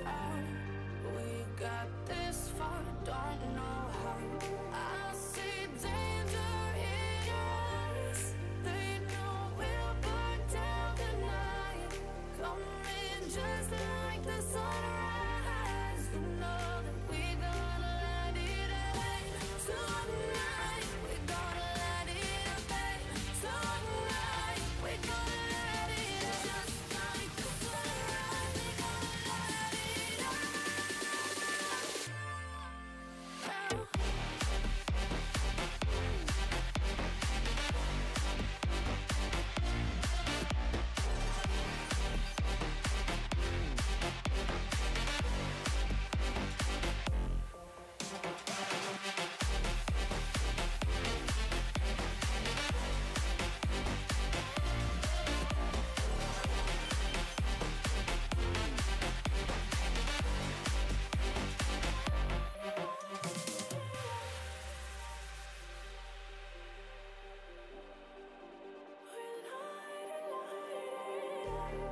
We got this far.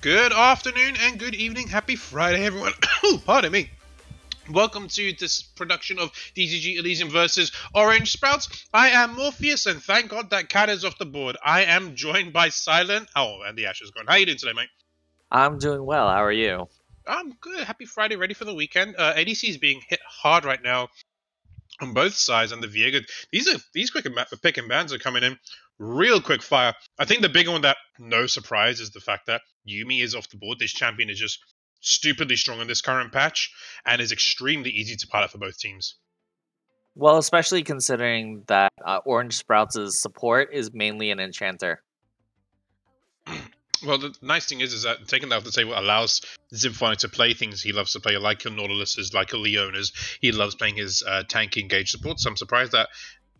Good afternoon and good evening. Happy Friday, everyone. Pardon me. Welcome to this production of DZG Elysium versus Orange Sprouts. I am Morpheus, and thank God that cat is off the board. I am joined by Silent. Oh, and the Ash is gone. How you doing today, mate? I'm doing well. How are you? I'm good. Happy Friday. Ready for the weekend. Uh, ADC is being hit hard right now on both sides, and the Viego. These are these quick pick and bans are coming in real quick fire. I think the bigger one that no surprise is the fact that Yuumi is off the board. This champion is just stupidly strong in this current patch and is extremely easy to pilot for both teams. Well, especially considering that uh, Orange Sprouts' support is mainly an enchanter. Well, the nice thing is, is that taking that off the table allows Zymphonic to play things he loves to play, like a Nautilus's, like a Leona's. He loves playing his uh, tank engage support. So I'm surprised that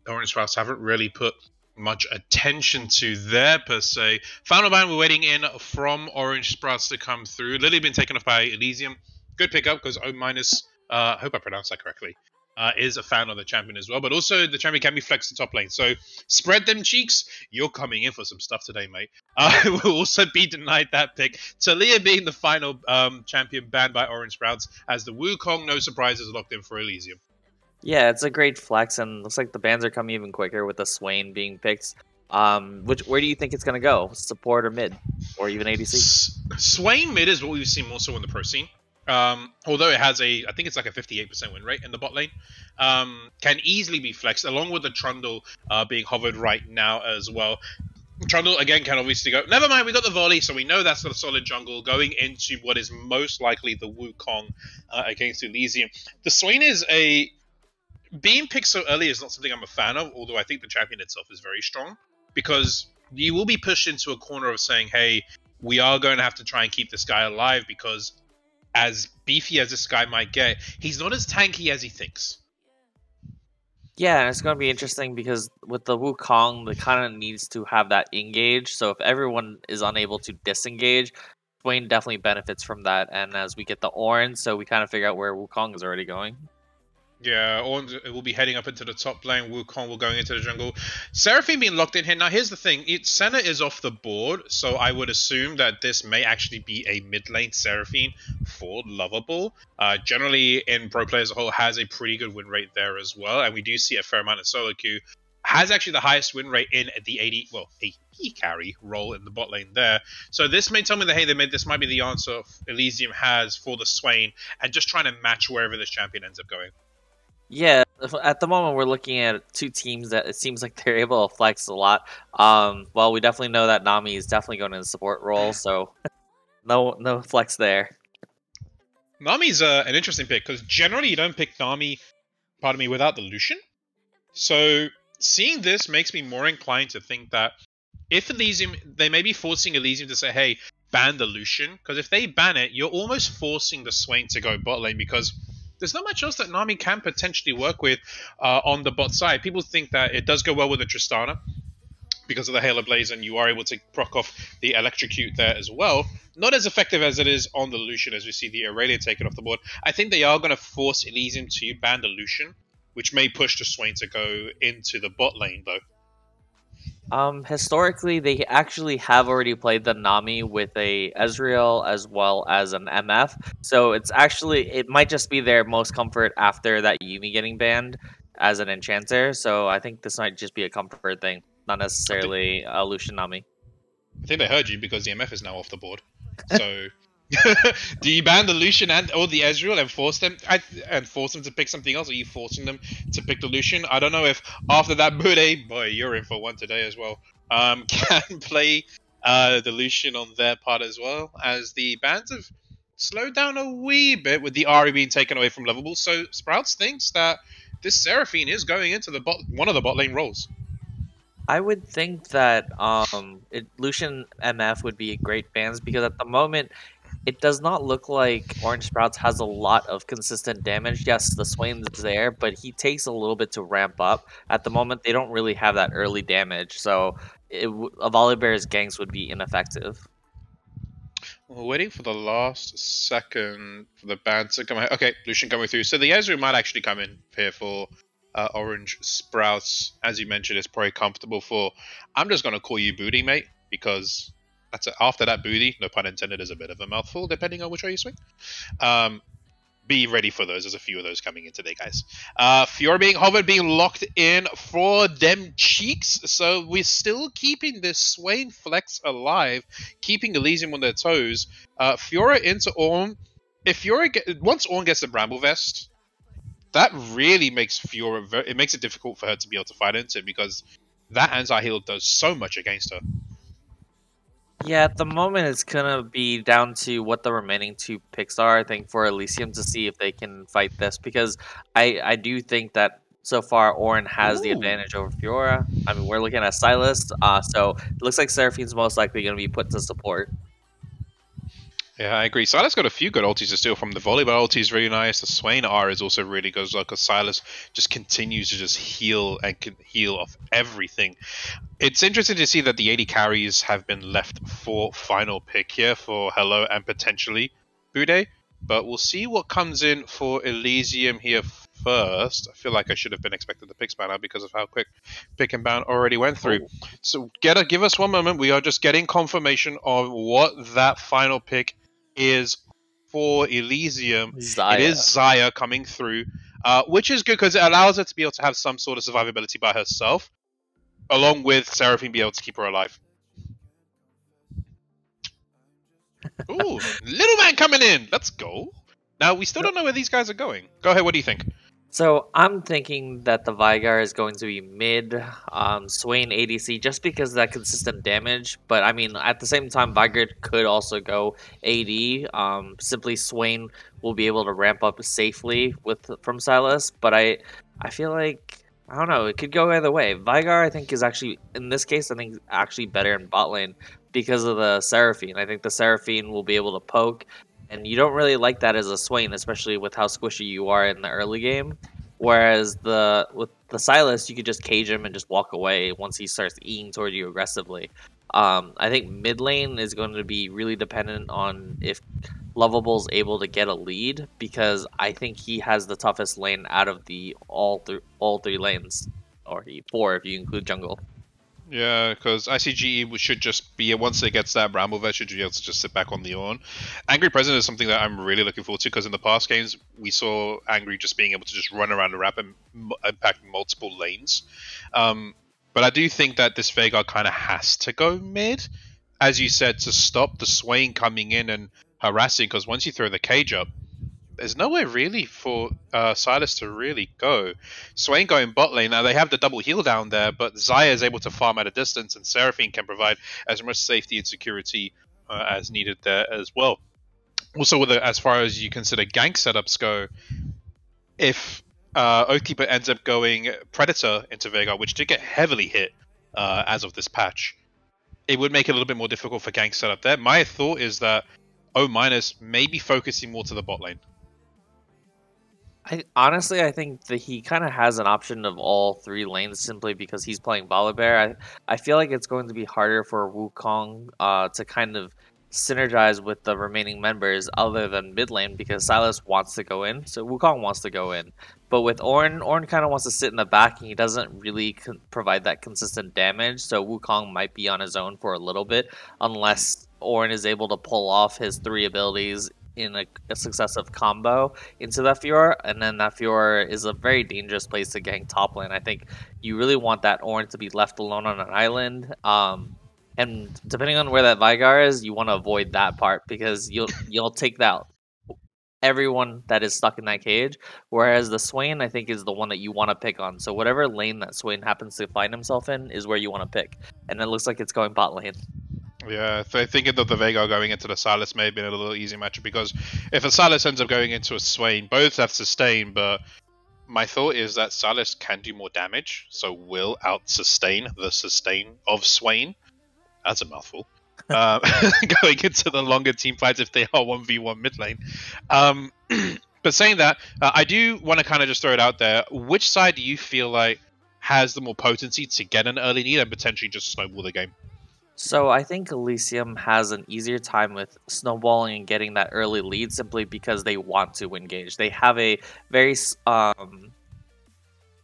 Orange Sprouts haven't really put much attention to there per se. Final ban, we're waiting in from Orange Sprouts to come through. Lily been taken off by Elysium. Good pickup because O minus, uh, I hope I pronounced that correctly, uh, is a fan of the champion as well. But also the champion can be flexed to top lane. So spread them cheeks. You're coming in for some stuff today, mate. Uh, will also be denied that pick. Taliyah being the final um, champion banned by Orange Sprouts as the Wukong, no surprises, locked in for Elysium. Yeah, it's a great flex, and looks like the bans are coming even quicker with the Swain being picked. Um, which where do you think it's gonna go? Support or mid, or even ADC? S- Swain mid is what we've seen more so in the pro scene. Um, although it has a, I think it's like a 58% win rate in the bot lane, um, can easily be flexed along with the Trundle uh, being hovered right now as well. Trundle again can obviously go. Never mind, we got the volley, so we know that's a solid jungle going into what is most likely the Wukong uh, against Elysium. The Swain is a being picked so early is not something I'm a fan of, although I think the champion itself is very strong because you will be pushed into a corner of saying, hey, we are going to have to try and keep this guy alive because as beefy as this guy might get, he's not as tanky as he thinks. Yeah, it's going to be interesting because with the Wukong, the kind of needs to have that engage. So if everyone is unable to disengage, Swain definitely benefits from that. And as we get the orange, so we kind of figure out where Wukong is already going. Yeah, will be heading up into the top lane. Wukong will going into the jungle. Seraphine being locked in here. Now, here's the thing. It, Senna is off the board, so I would assume that this may actually be a mid lane Seraphine for Lovable. Uh, generally, in pro play as a whole, has a pretty good win rate there as well. And we do see a fair amount of solo queue. Has actually the highest win rate in the 80, well, AP carry role in the bot lane there. So this may tell me that, hey, they made this might be the answer Elysium has for the Swain and just trying to match wherever this champion ends up going. Yeah, at the moment we're looking at two teams that it seems like they're able to flex a lot. Um, well, we definitely know that Nami is definitely going in the support role, so no no flex there. Nami's uh, an interesting pick because generally you don't pick Nami, pardon me, without the Lucian. So seeing this makes me more inclined to think that if Elysium, they may be forcing Elysium to say, hey, ban the Lucian, because if they ban it, you're almost forcing the Swain to go bot lane because there's not much else that Nami can potentially work with uh, on the bot side. People think that it does go well with the Tristana because of the Halo Blaze, and you are able to proc off the Electrocute there as well. Not as effective as it is on the Lucian, as we see the Aurelia taken off the board. I think they are going to force Elysium to ban the Lucian, which may push the Swain to go into the bot lane, though. Um, historically, they actually have already played the Nami with a Ezreal as well as an MF. So it's actually it might just be their most comfort after that Yuumi getting banned as an enchanter. So I think this might just be a comfort thing, not necessarily a Lucian Nami. I think they heard you because the MF is now off the board. So do you ban the Lucian and or the Ezreal and force them I, and force them to pick something else? Are you forcing them to pick the Lucian? I don't know if after that Bude, boy, you're in for one today as well. Um, can play uh, the Lucian on their part as well as the bans have slowed down a wee bit with the Ahri being taken away from Lovable. So Sprouts thinks that this Seraphine is going into the bot, one of the bot lane roles. I would think that um, it, Lucian MF would be great bans because at the moment it does not look like Orange Sprouts has a lot of consistent damage. Yes, the Swain's there, but he takes a little bit to ramp up. At the moment, they don't really have that early damage, so it, a Volibear's ganks would be ineffective. We're waiting for the last second for the band to come out. Okay, Lucian coming through. So the Ezreal might actually come in here for uh, Orange Sprouts. As you mentioned, it's probably comfortable for. I'm just going to call you Booty, mate, because that's a, after that booty. No pun intended is a bit of a mouthful, depending on which way you swing. Um, be ready for those. There's a few of those coming in today, guys. Uh, Fiora being hovered, being locked in for them cheeks. So we're still keeping this Swain flex alive, keeping Elysium on their toes. Uh, Fiora into Ornn. If Fiora get, once Ornn gets the Bramble Vest, that really makes Fiora it makes it difficult for her to be able to fight into because that anti heal does so much against her. Yeah, at the moment it's gonna be down to what the remaining two picks are. I think for Elysium to see if they can fight this because I I do think that so far Ornn has Ooh. the advantage over Fiora. I mean we're looking at Sylas, uh, so it looks like Seraphine's most likely gonna be put to support. Yeah, I agree. Sylas got a few good ultis to steal from the volleyball ulti is really nice. The Swain R is also really good because Sylas just continues to just heal and can heal off everything. It's interesting to see that the 80 carries have been left for final pick here for Hello and potentially Bude. But we'll see what comes in for Elysium here first. I feel like I should have been expecting the picks by now because of how quick pick and ban already went through. Oh. So get a, give us one moment. We are just getting confirmation of what that final pick is for Elysium. Xayah. It is Xayah coming through, uh, which is good because it allows her to be able to have some sort of survivability by herself, along with Seraphine be able to keep her alive. Ooh, little man coming in. Let's go. Now we still don't know where these guys are going. Go ahead. What do you think? So I'm thinking that the Veigar is going to be mid, um, Swain ADC just because of that consistent damage. But I mean, at the same time, Veigar could also go AD. Um, simply Swain will be able to ramp up safely with from Sylas. But I, I feel like I don't know. It could go either way. Veigar, I think, is actually in this case, I think actually better in bot lane because of the Seraphine. I think the Seraphine will be able to poke and you don't really like that as a Swain, especially with how squishy you are in the early game. Whereas the with the Sylas, you could just cage him and just walk away once he starts eating toward you aggressively. Um, I think mid lane is going to be really dependent on if Lovable's able to get a lead because I think he has the toughest lane out of the all th- all three lanes, or four if you include jungle. Yeah, because ICGE should just be once it gets that Bramble Vest, should be able to just sit back on the Ornn. Angry President is something that I'm really looking forward to because in the past games we saw Angry just being able to just run around the map and impact multiple lanes. Um, but I do think that this Veigar kind of has to go mid, as you said, to stop the Swain coming in and harassing. Because once you throw the cage up, there's nowhere really for uh, Sylas to really go. Swain going bot lane. Now they have the double heal down there, but Xayah is able to farm at a distance, and Seraphine can provide as much safety and security uh, as needed there as well. Also, the, as far as you consider gank setups go, if uh, Oathkeeper ends up going Predator into Veigar, which did get heavily hit uh, as of this patch, it would make it a little bit more difficult for gank setup there. My thought is that O minus may be focusing more to the bot lane. I honestly, I think that he kind of has an option of all three lanes simply because he's playing Volibear. I, I feel like it's going to be harder for Wukong uh, to kind of synergize with the remaining members other than mid lane because Sylas wants to go in, so Wukong wants to go in. But with Ornn, Ornn kind of wants to sit in the back and he doesn't really con- provide that consistent damage, so Wukong might be on his own for a little bit unless Ornn is able to pull off his three abilities in a, a, successive combo into that Fiora, and then that Fiora is a very dangerous place to gank top lane. I think you really want that Ornn to be left alone on an island. Um, and depending on where that Veigar is, you want to avoid that part because you'll you'll take that everyone that is stuck in that cage. Whereas the Swain, I think, is the one that you want to pick on. So whatever lane that Swain happens to find himself in is where you want to pick. And it looks like it's going bot lane. Yeah, I think that the Veigar going into the Sylas may have been a little easy match because if a Sylas ends up going into a Swain, both have sustain, but my thought is that Sylas can do more damage, so will out sustain the sustain of Swain. That's a mouthful. uh, going into the longer team fights if they are 1v1 mid lane. Um, but saying that, uh, I do want to kind of just throw it out there. Which side do you feel like has the more potency to get an early lead and potentially just snowball the game? So I think Elysium has an easier time with snowballing and getting that early lead simply because they want to engage. They have a very um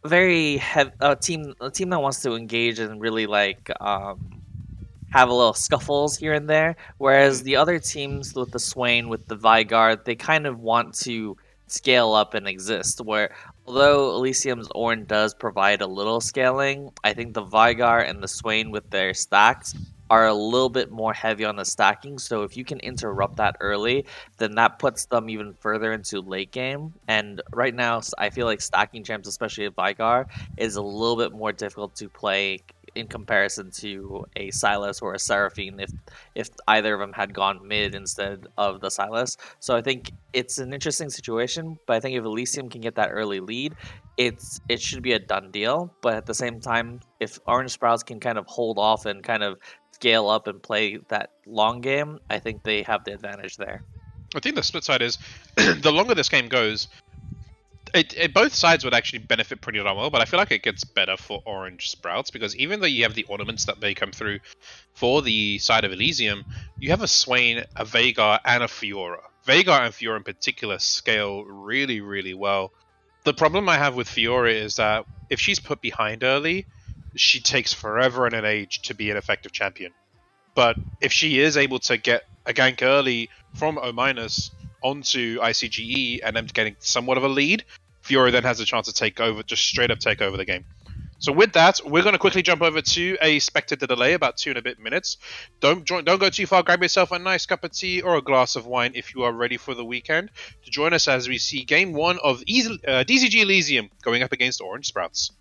very heavy team a team that wants to engage and really like um have a little scuffles here and there. Whereas the other teams with the Swain, with the Veigar, they kind of want to scale up and exist. Where although Elysium's Ornn does provide a little scaling, I think the Veigar and the Swain with their stacks are a little bit more heavy on the stacking. So if you can interrupt that early, then that puts them even further into late game. And right now, I feel like stacking champs, especially at Veigar, is a little bit more difficult to play in comparison to a Sylas or a Seraphine if if either of them had gone mid instead of the Sylas. So I think it's an interesting situation, but I think if Elysium can get that early lead, it's it should be a done deal. But at the same time, if Orange Sprouts can kind of hold off and kind of scale up and play that long game, I think they have the advantage there. I think the split side is the longer this game goes, it, it, both sides would actually benefit pretty darn well, but I feel like it gets better for Orange Sprouts because even though you have the ornaments that may come through for the side of Elysium, you have a Swain, a Veigar, and a Fiora. Veigar and Fiora in particular scale really, really well. The problem I have with Fiora is that if she's put behind early, she takes forever and an age to be an effective champion. But if she is able to get a gank early from O minus onto ICGE and them getting somewhat of a lead, Fiora then has a chance to take over, just straight up take over the game. So with that, we're going to quickly jump over to a spectator delay, about two and a bit minutes. Don't join, don't go too far. Grab yourself a nice cup of tea or a glass of wine if you are ready for the weekend to join us as we see Game One of Easy, uh, DZG Elysium going up against Orange Sprouts.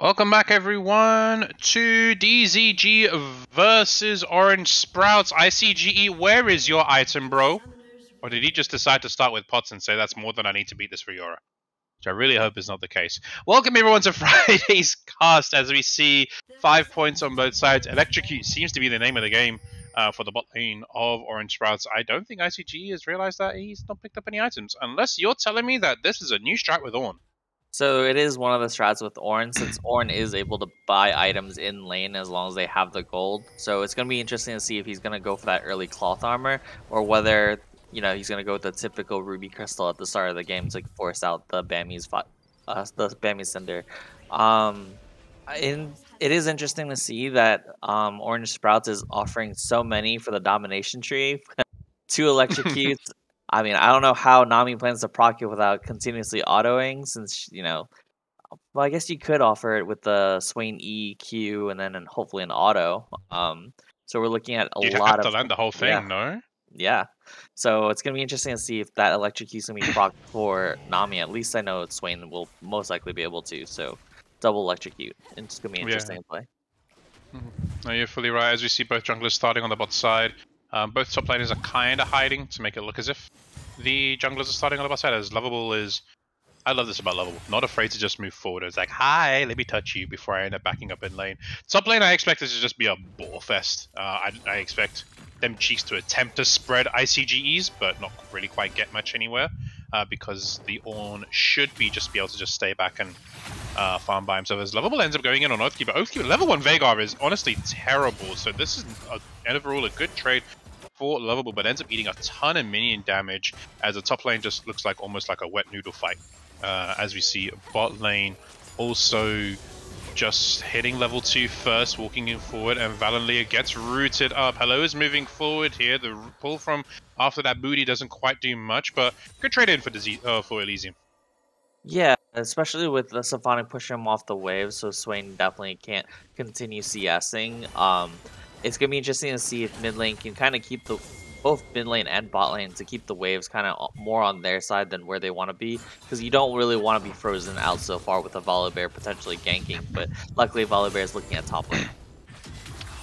Welcome back, everyone, to DZG versus Orange Sprouts. ICGE, where is your item, bro? Or did he just decide to start with pots and say that's more than I need to beat this Fiora? Which I really hope is not the case. Welcome, everyone, to Friday's cast as we see five points on both sides. Electrocute seems to be the name of the game uh, for the bot lane of Orange Sprouts. I don't think ICGE has realized that he's not picked up any items, unless you're telling me that this is a new strat with Ornn. So it is one of the strats with Ornn, since Ornn is able to buy items in lane as long as they have the gold. So it's going to be interesting to see if he's going to go for that early cloth armor, or whether you know he's going to go with the typical ruby crystal at the start of the game to force out the Bami's uh, the Bami Cinder. Um, in, it is interesting to see that um, Orange Sprouts is offering so many for the domination tree. Two electrocutes, I mean, I don't know how Nami plans to proc it without continuously autoing, since you know. Well, I guess you could offer it with the Swain E Q and then and hopefully an auto. Um, so we're looking at a You'd lot have to of land the whole thing, yeah. no? yeah. So it's gonna be interesting to see if that electric Q is gonna be proc for Nami. At least I know Swain will most likely be able to. So double electrocute. It's gonna be Yeah. interesting to play. No, you're fully right. As we see both junglers starting on the bot side, um, both top laners are kind of hiding to make it look as if the junglers are starting on the bot side. As Lovable is, I love this about Lovable, not afraid to just move forward. It's like, hi, let me touch you before I end up backing up in lane. Top lane, I expect this to just be a ball fest. Uh, I, I expect them cheeks to attempt to spread ICGEs, but not really quite get much anywhere. Uh, because the Ornn should be just be able to just stay back and uh, farm by himself. As Lovable ends up going in on Oathkeeper. Oathkeeper level one Veigar is honestly terrible. So this is a, overall a good trade Lovable, but ends up eating a ton of minion damage as the top lane just looks like almost like a wet noodle fight. Uh, as we see bot lane also just hitting level 2 first, walking in forward, and Valenlia gets rooted up. Hello is moving forward here. The pull from after that booty doesn't quite do much, but good trade in for, Disease, uh, for Elysium. Yeah, especially with the Symphonic pushing him off the wave, so Swain definitely can't continue CSing. Um, it's gonna be interesting to see if mid lane can kind of keep the both mid lane and bot lane to keep the waves kind of more on their side than where they want to be, because you don't really want to be frozen out so far with a Volibear potentially ganking. But luckily, Volibear is looking at top lane.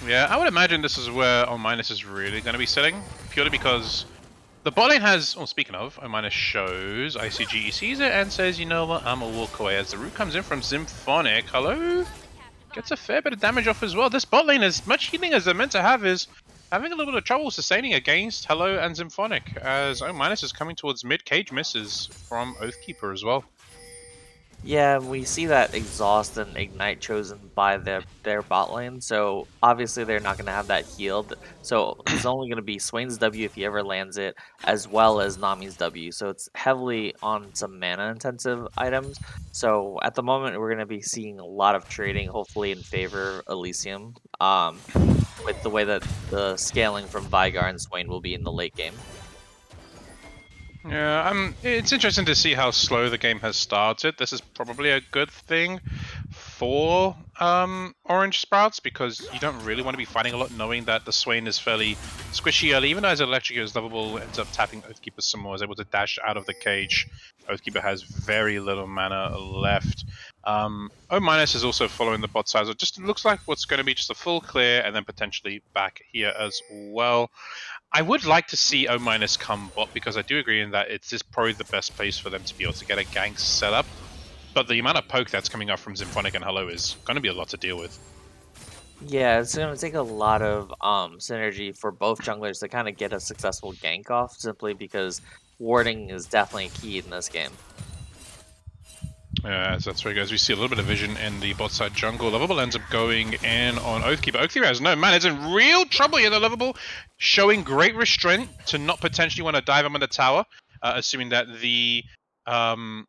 Yeah, I would imagine this is where O minus is really going to be sitting, purely because the bot lane has. Well, speaking of, O minus shows ICG sees it and says, "You know what? I'm gonna walk away." As the root comes in from Symphonic, hello, gets a fair bit of damage off as well. This bot lane, as much healing as they're meant to have, is having a little bit of trouble sustaining against Hello and Symphonic, as O minus is coming towards mid cage misses from Oathkeeper as well. Yeah, we see that exhaust and ignite chosen by their their bot lane, so obviously they're not going to have that healed. So it's only going to be Swain's W if he ever lands it, as well as Nami's W. So it's heavily on some mana intensive items. So at the moment, we're going to be seeing a lot of trading, hopefully in favor of Elysium, um, with the way that the scaling from Veigar and Swain will be in the late game. Yeah, um, it's interesting to see how slow the game has started. This is probably a good thing for um, Orange Sprouts because you don't really want to be fighting a lot knowing that the Swain is fairly squishy early. Even though his Electric is lovable, ends up tapping Oathkeeper some more, is able to dash out of the cage. Oathkeeper has very little mana left. Um, o minus is also following the bot side. So it just looks like what's going to be just a full clear and then potentially back here as well. I would like to see O minus come bot because I do agree in that it's just probably the best place for them to be able to get a gank set up. But the amount of poke that's coming up from Symphonic and Hello is going to be a lot to deal with. Yeah, it's going to take a lot of um, synergy for both junglers to kind of get a successful gank off, simply because warding is definitely key in this game. Yeah, so that's where it goes. We see a little bit of vision in the bot side jungle. Lovable ends up going in on Oathkeeper. Oathkeeper has no man. It's in real trouble here. The Lovable showing great restraint to not potentially want to dive him on the tower, uh, assuming that the um,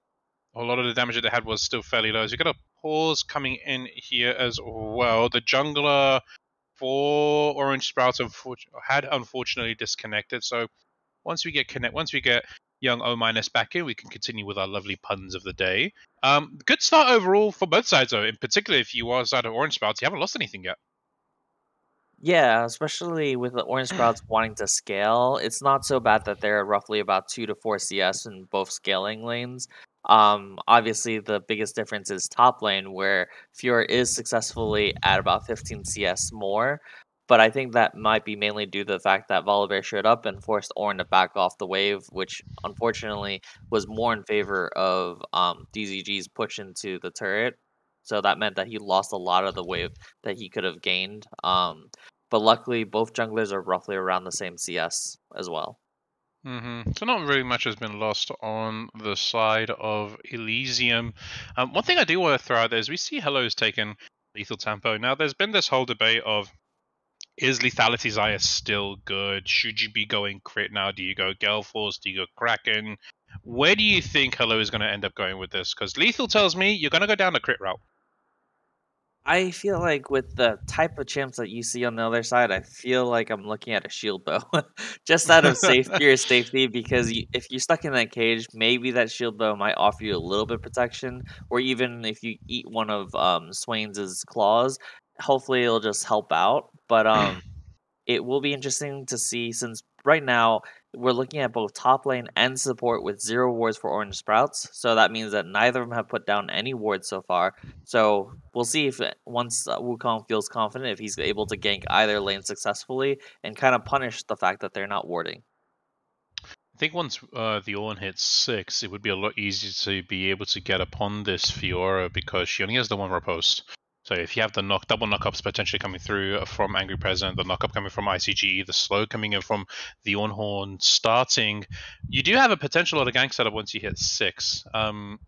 a lot of the damage that they had was still fairly low. So you got a pause coming in here as well. The jungler for Orange Sprouts had unfortunately disconnected. So once we get connect, once we get young O minus back in, we can continue with our lovely puns of the day. Um, good start overall for both sides, though. In particular, if you are side of Orange Sprouts, you haven't lost anything yet. Yeah, especially with the orange sprouts wanting to scale, it's not so bad that they're roughly about two to four CS in both scaling lanes. Um, obviously, the biggest difference is top lane, where Fiora is successfully at about 15 CS more. But I think that might be mainly due to the fact that Volibear showed up and forced Ornn to back off the wave, which unfortunately was more in favor of um, DZG's push into the turret. So that meant that he lost a lot of the wave that he could have gained. Um, but luckily, both junglers are roughly around the same CS as well. Mm-hmm. So not really much has been lost on the side of Elysium. Um, one thing I do want to throw out there is we see Hello's taken lethal tempo. Now there's been this whole debate of is lethality Xayah still good? Should you be going crit now? Do you go Gale Force? Do you go Kraken? Where do you think Hello is going to end up going with this? Because lethal tells me you're going to go down the crit route. I feel like with the type of champs that you see on the other side, I feel like I'm looking at a shield bow, just out of safety or safety. Because you, if you're stuck in that cage, maybe that shield bow might offer you a little bit of protection, or even if you eat one of um, Swain's claws, hopefully it'll just help out. But um, it will be interesting to see since right now we're looking at both top lane and support with zero wards for Orange Sprouts. So that means that neither of them have put down any wards so far. So we'll see if once uh, Wukong feels confident, if he's able to gank either lane successfully and kind of punish the fact that they're not warding. I think once uh, the Ornn hits six, it would be a lot easier to be able to get upon this Fiora because she only has the one riposte. So if you have the knock double knockups potentially coming through from Angry President, the knockup coming from ICG, the slow coming in from the Ornhorn starting, you do have a potential lot of gank setup once you hit six. Um,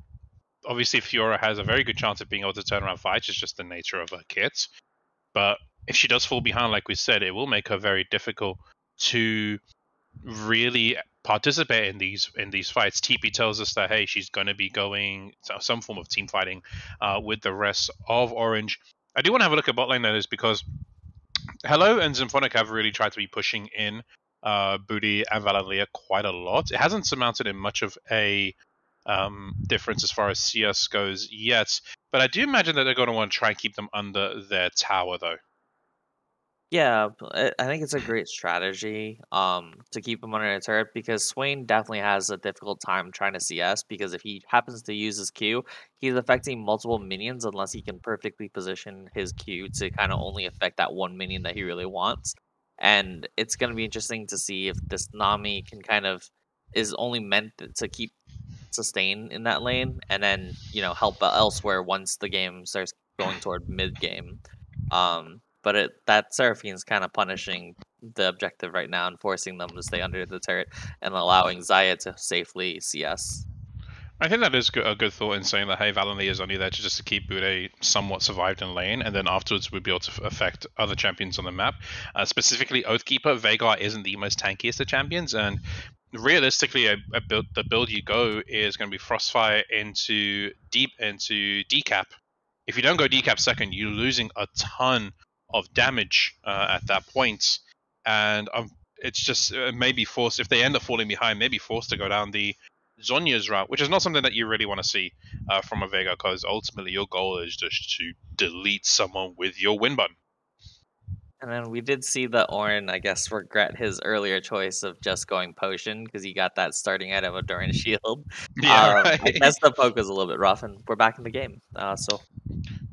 obviously, Fiora has a very good chance of being able to turn around fights. It's just the nature of her kit. But if she does fall behind, like we said, it will make her very difficult to really participate in these in these fights. TP tells us that hey, she's going to be going some form of team fighting uh, with the rest of Orange. I do want to have a look at bot lane is because Hello and Symphonic have really tried to be pushing in uh, Booty and Valenlia quite a lot. It hasn't surmounted in much of a um, difference as far as CS goes yet, but I do imagine that they're going to want to try and keep them under their tower though. Yeah, I think it's a great strategy um, to keep him under a turret because Swain definitely has a difficult time trying to CS because if he happens to use his Q, he's affecting multiple minions unless he can perfectly position his Q to kind of only affect that one minion that he really wants. And it's going to be interesting to see if this Nami can kind of is only meant to keep sustain in that lane and then, you know, help elsewhere once the game starts going toward mid game. Um, but it that Seraphine's kind of punishing the objective right now and forcing them to stay under the turret and allowing Xayah to safely CS. I think that is a good thought in saying that hey, Valenlia is only there to just to keep Bude somewhat survived in lane, and then afterwards we'd be able to affect other champions on the map. Uh, specifically, Oathkeeper, Veigar isn't the most tankiest of champions, and realistically, a, a build, the build you go is going to be Frostfire into deep into decap. If you don't go decap second, you're losing a ton of damage uh, at that point, and um, it's just uh, maybe forced if they end up falling behind, maybe forced to go down the Zhonya's route, which is not something that you really want to see uh, from a Veigar, because ultimately your goal is just to delete someone with your win button. And then we did see the Ornn, I guess, regret his earlier choice of just going potion because he got that starting item of Doran's Shield. Yeah, um, right. I guess the poke was a little bit rough, and we're back in the game. Uh, so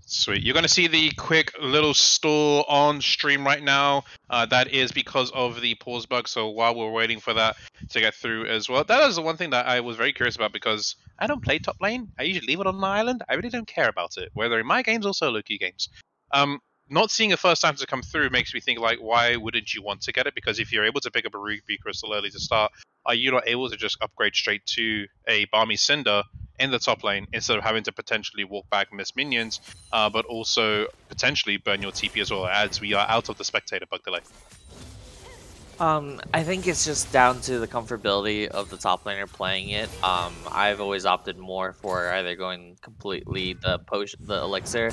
Sweet. You're going to see the quick little stall on stream right now. Uh, that is because of the pause bug. So while we're waiting for that to get through as well, that is the one thing that I was very curious about because I don't play top lane. I usually leave it on the island. I really don't care about it, whether in my games or solo queue games. Um, not seeing a first time to come through makes me think like, why wouldn't you want to get it? Because if you're able to pick up a Ruby Crystal early to start, are you not able to just upgrade straight to a Bami's Cinder in the top lane instead of having to potentially walk back miss minions, uh, but also potentially burn your TP as well as we are out of the spectator bug delay? Um, I think it's just down to the comfortability of the top laner playing it. Um, I've always opted more for either going completely the potion, the elixir.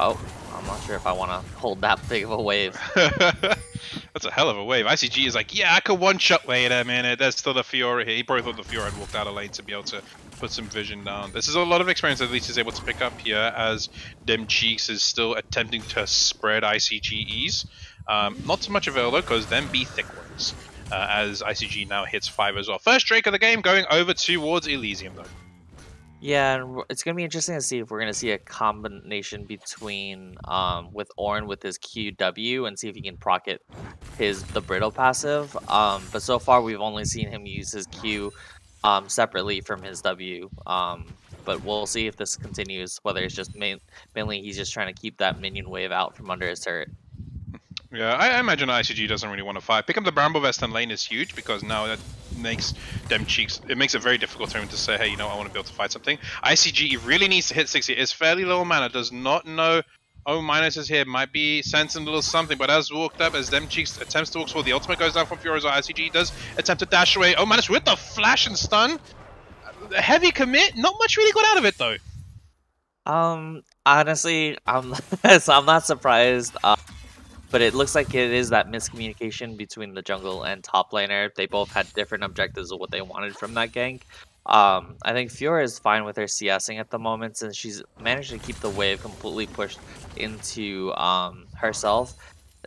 Oh, I'm not sure if I want to hold that big of a wave. That's a hell of a wave. ICG is like, yeah, I could one shot. Wait a minute, there's still the Fiora here. He probably thought the Fiora had walked out of lane to be able to put some vision down. This is a lot of experience at least he's able to pick up here as Dem Cheeks is still attempting to spread ICGEs. Um, not so much available because then be thick ones. Uh, as ICG now hits five as well. First Drake of the game going over towards Elysium though. Yeah, and it's gonna be interesting to see if we're gonna see a combination between um with Ornn with his QW and see if he can proc it his the brittle passive. Um, but so far we've only seen him use his Q um separately from his W. Um, but we'll see if this continues. Whether it's just main, mainly he's just trying to keep that minion wave out from under his turret. Yeah, I, imagine ICG doesn't really want to fight. Pick up the Bramble Vest and lane is huge because now that makes them cheeks. It makes it very difficult for him to say, hey, you know, I want to be able to fight something. ICG really needs to hit 60. It's fairly low mana. Does not know. Oh, minus is here. Might be sensing a little something, but as walked up, as them cheeks attempts to walk forward, the ultimate goes down from Fiora's ICG does attempt to dash away. Oh, minus with the flash and stun. A heavy commit. Not much really got out of it though. Um, honestly, I'm so I'm not surprised. Uh, but it looks like it is that miscommunication between the jungle and top laner. They both had different objectives of what they wanted from that gank. Um, I think Fiora is fine with her CSing at the moment since she's managed to keep the wave completely pushed into um, herself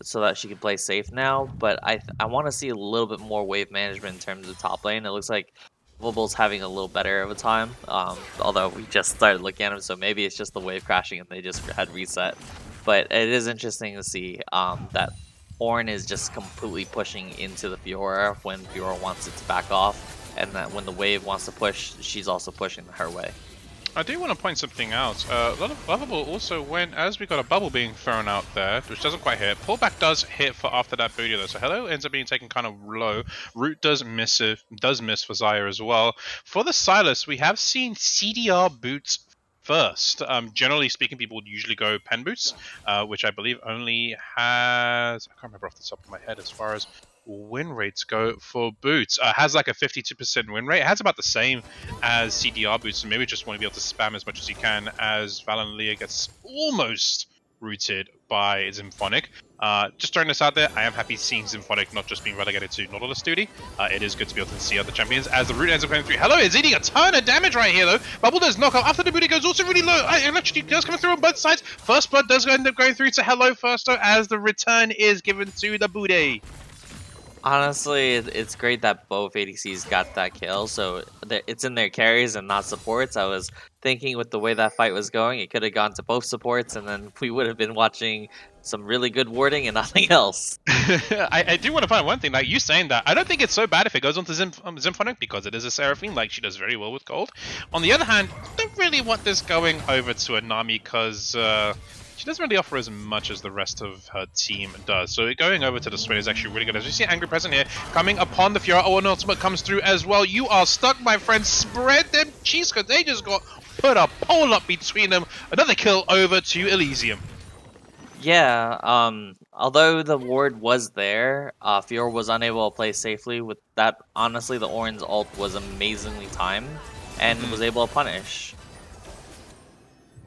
so that she can play safe now. But I I want to see a little bit more wave management in terms of top lane. It looks like Vogel's having a little better of a time, um, although we just started looking at him, so maybe it's just the wave crashing and they just had reset. But it is interesting to see um, that Ornn is just completely pushing into the Fiora when Fiora wants it to back off, and that when the wave wants to push, she's also pushing her way. I do want to point something out. Uh, Lovable also went, as we got a bubble being thrown out there, which doesn't quite hit. Pullback does hit for after that booty though, so Hello ends up being taken kind of low. Root does miss it, does miss for Xayah as well. For the Sylas, we have seen CDR boots first. Um, generally speaking, people would usually go pen boots, uh, which I believe only has, I can't remember off the top of my head as far as win rates go for boots. Uh, has like a 52% win rate. It has about the same as CDR boots, so maybe just want to be able to spam as much as you can as Valenlia gets almost rooted by Zymphonic. Uh, just throwing this out there, I am happy seeing Zymphonic not just being relegated to Nautilus duty. Uh, it is good to be able to see other champions as the root ends up going through. Hello, is eating a ton of damage right here though. Bubble does knock off after the booty goes also really low. Uh, electricity does come through on both sides. First blood does end up going through to Hello first though as the return is given to the booty. Honestly, it's great that both ADCs got that kill, so it's in their carries and not supports. I was thinking with the way that fight was going, it could have gone to both supports, and then we would have been watching some really good warding and nothing else. I, I, do want to find one thing, like you saying that, I don't think it's so bad if it goes on to Zym um, because it is a Seraphine, like she does very well with gold. On the other hand, I don't really want this going over to a Nami because uh, she doesn't really offer as much as the rest of her team does. So going over to the Swain is actually really good. As you see Angry Present here, coming upon the Fiora. Oh, an ultimate comes through as well. You are stuck, my friend. Spread them cheeks because they just got put a pole up between them. Another kill over to Elysium. Yeah, um, although the ward was there, uh, Fiora was unable to play safely with that. Honestly, the Orange ult was amazingly timed and mm. was able to punish.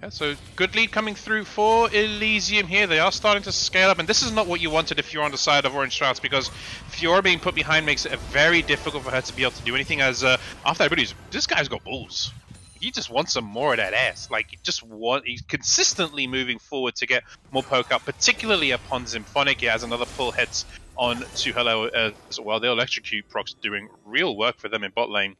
Yeah, so good lead coming through for Elysium here. They are starting to scale up, and this is not what you wanted if you're on the side of Orange Sprouts, because Fiora being put behind makes it very difficult for her to be able to do anything, as uh, after that this guy's got balls. He just wants some more of that ass. Like, he just want, he's consistently moving forward to get more poke up, particularly upon Zymphonic. He has another pull heads on to Hello as well. The electrocute procs doing real work for them in bot lane.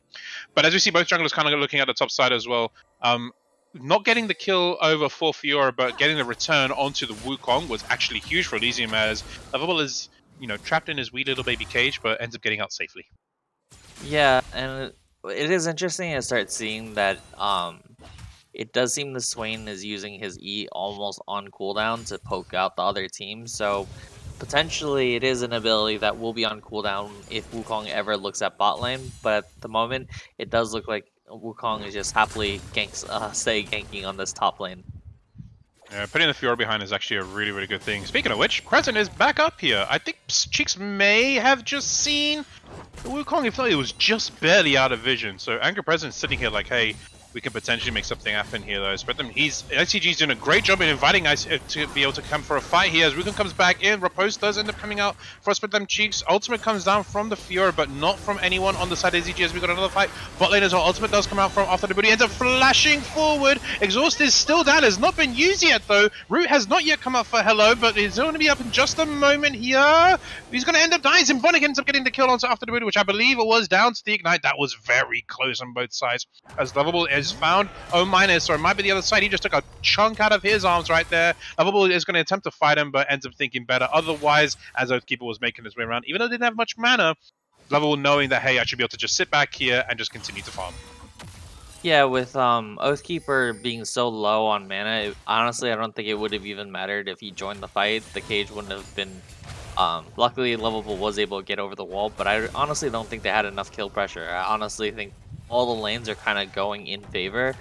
But as we see both junglers kind of looking at the top side as well, um, not getting the kill over for Fiora, but getting the return onto the Wukong was actually huge for Elysium as Lovable is, you know, trapped in his wee little baby cage, but ends up getting out safely. Yeah, and it is interesting to start seeing that um, it does seem the Swain is using his E almost on cooldown to poke out the other team, so potentially it is an ability that will be on cooldown if Wukong ever looks at bot lane, but at the moment it does look like Wukong is just happily ganks, uh, stay ganking on this top lane. Yeah, putting the Fiora behind is actually a really, really good thing. Speaking of which, Crescent is back up here. I think Cheeks may have just seen Wukong, if not, it was just barely out of vision. So Present is sitting here like, hey, we can potentially make something happen here, though. Spread them. He's ICG's doing a great job in inviting us uh, to be able to come for a fight here. As Rugen comes back in, Riposte does end up coming out for Spread them cheeks. Ultimate comes down from the Fiora, but not from anyone on the side of ICG as we got another fight. Bot lane as well. Ultimate does come out from after the booty. Ends up flashing forward. Exhaust is still down. Has not been used yet, though. Root has not yet come up for hello, but he's going to be up in just a moment here. He's going to end up dying. Zymphonic ends up getting the kill onto after the booty, which I believe it was down to the ignite. That was very close on both sides. As Lovable found O minus, or it might be the other side. He just took a chunk out of his arms right there. Lovable is going to attempt to fight him, but ends up thinking better. Otherwise, as Oathkeeper was making his way around, even though they didn't have much mana, Lovable knowing that hey, I should be able to just sit back here and just continue to farm. Yeah, with um Oathkeeper being so low on mana, it, honestly, I don't think it would have even mattered if he joined the fight. The cage wouldn't have been. Um, luckily, Lovable was able to get over the wall, but I honestly don't think they had enough kill pressure. I honestly think all the lanes are kind of going in favor.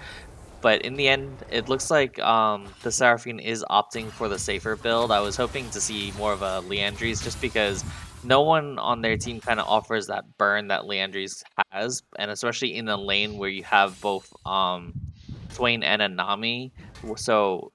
But in the end, it looks like um, the Seraphine is opting for the safer build. I was hoping to see more of a Liandry's just because no one on their team kind of offers that burn that Liandry's has, and especially in a lane where you have both um, Swain and a Nami. So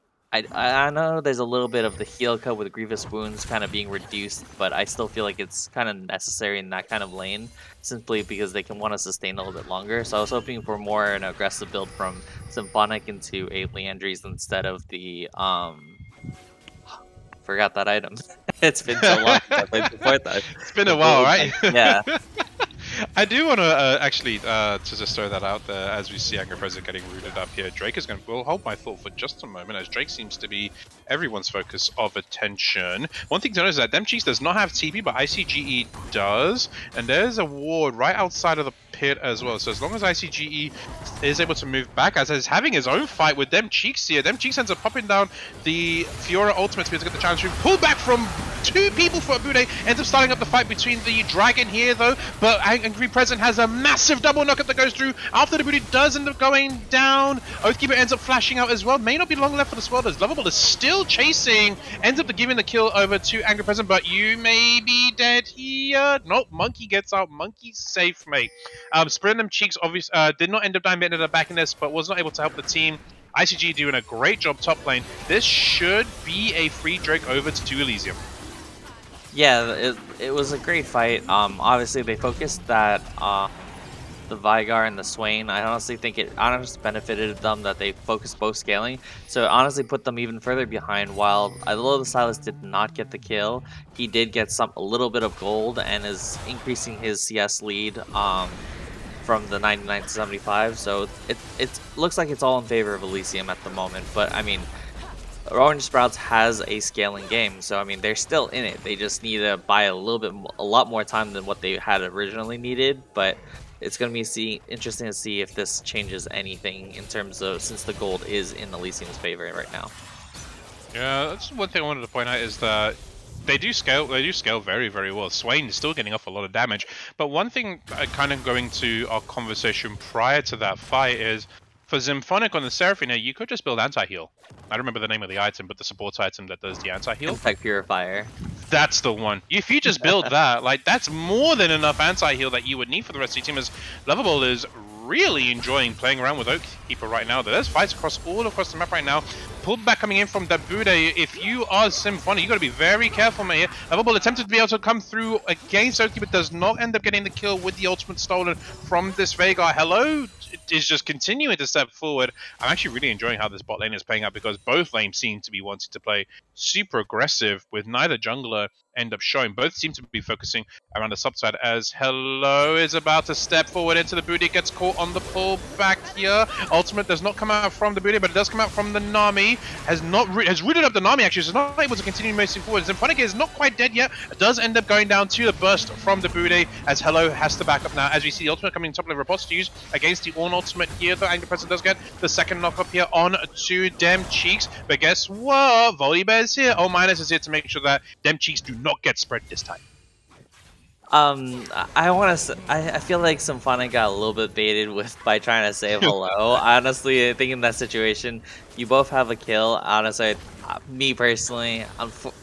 I, I know there's a little bit of the heal cut with Grievous Wounds kind of being reduced, but I still feel like it's kind of necessary in that kind of lane, simply because they can want to sustain a little bit longer. So I was hoping for more an aggressive build from Symphonic into a Liandry's instead of the um, forgot that item. it's been so long I played before that. It's been a while, right? yeah. I do want to uh, actually uh, to just throw that out there as we see Angry President getting rooted up here. Drake is going to. We'll hold my thought for just a moment as Drake seems to be everyone's focus of attention. One thing to note is that Dem Cheeks does not have TP, but ICGE does, and there's a ward right outside of the pit as well. So as long as ICGE is able to move back, as he's having his own fight with Dem Cheeks here, Dem Cheeks ends up popping down the Fiora ultimate to be able to get the challenge room. Pull back from two people for Abude, ends up starting up the fight between the Dragon here though, but Angry President has a massive double knockup that goes through after the booty does end up going down. Oathkeeper ends up flashing out as well. May not be long left for the as Lovable is still chasing, ends up giving the kill over to Angry President, but you may be dead here. Nope, Monkey gets out. Monkey's safe, mate. Um, Spreading them cheeks obviously uh, did not end up dying ended up back in this, but was not able to help the team. ICG doing a great job top lane. This should be a free Drake over to Elysium. Yeah, it, it was a great fight. Um, obviously they focused that uh, the Veigar and the Swain. I honestly think it honestly benefited them that they focused both scaling. So honestly put them even further behind. While although the Sylas did not get the kill, he did get some a little bit of gold and is increasing his CS lead. Um, from the 99 to 75, so it it looks like it's all in favor of Elysium at the moment. But I mean, Orange Sprouts has a scaling game, so I mean they're still in it. They just need to buy a little bit, a lot more time than what they had originally needed. But it's going to be see, interesting to see if this changes anything in terms of since the gold is in Elysium's favor right now. Yeah, that's one thing I wanted to point out is that they do scale. They do scale very, very well. Swain is still getting off a lot of damage. But one thing, uh, kind of going to our conversation prior to that fight, is for Symphonic on the Seraphine, you could just build anti-heal. I don't remember the name of the item, but the support item that does the anti-heal. Impact Purifier. That's the one. If you just build that, like that's more than enough anti-heal that you would need for the rest of your team. As Lovable is really enjoying playing around with Oathkeeper right now. There's fights across all across the map right now. Pulled back coming in from Dabude. If you are Symphony, you got to be very careful. Here. Lovable attempted to be able to come through against Oathkeeper, does not end up getting the kill with the ultimate stolen from this Veigar. Hello is just continuing to step forward. I'm actually really enjoying how this bot lane is playing out because both lanes seem to be wanting to play super aggressive with neither jungler end up showing. Both seem to be focusing around the subside as Hello is about to step forward into the booty, gets caught on the pull back here. Ultimate does not come out from the booty, but it does come out from the Nami. Has not has rooted up the Nami actually, so not able to continue moving forward. Symphonic is not quite dead yet. It does end up going down to the burst from the booty as Hello has to back up now. As we see the ultimate coming top level to use against the Ornn ultimate here, the Angry President does get the second knock up here on to Dem Cheeks. But guess what? Volibear is here. Oh minus is here to make sure that Dem Cheeks do not get spread this time. Um, I want to. I, I feel like Symphonic got a little bit baited with by trying to say hello. Honestly, I think in that situation, you both have a kill. Honestly, uh, me personally,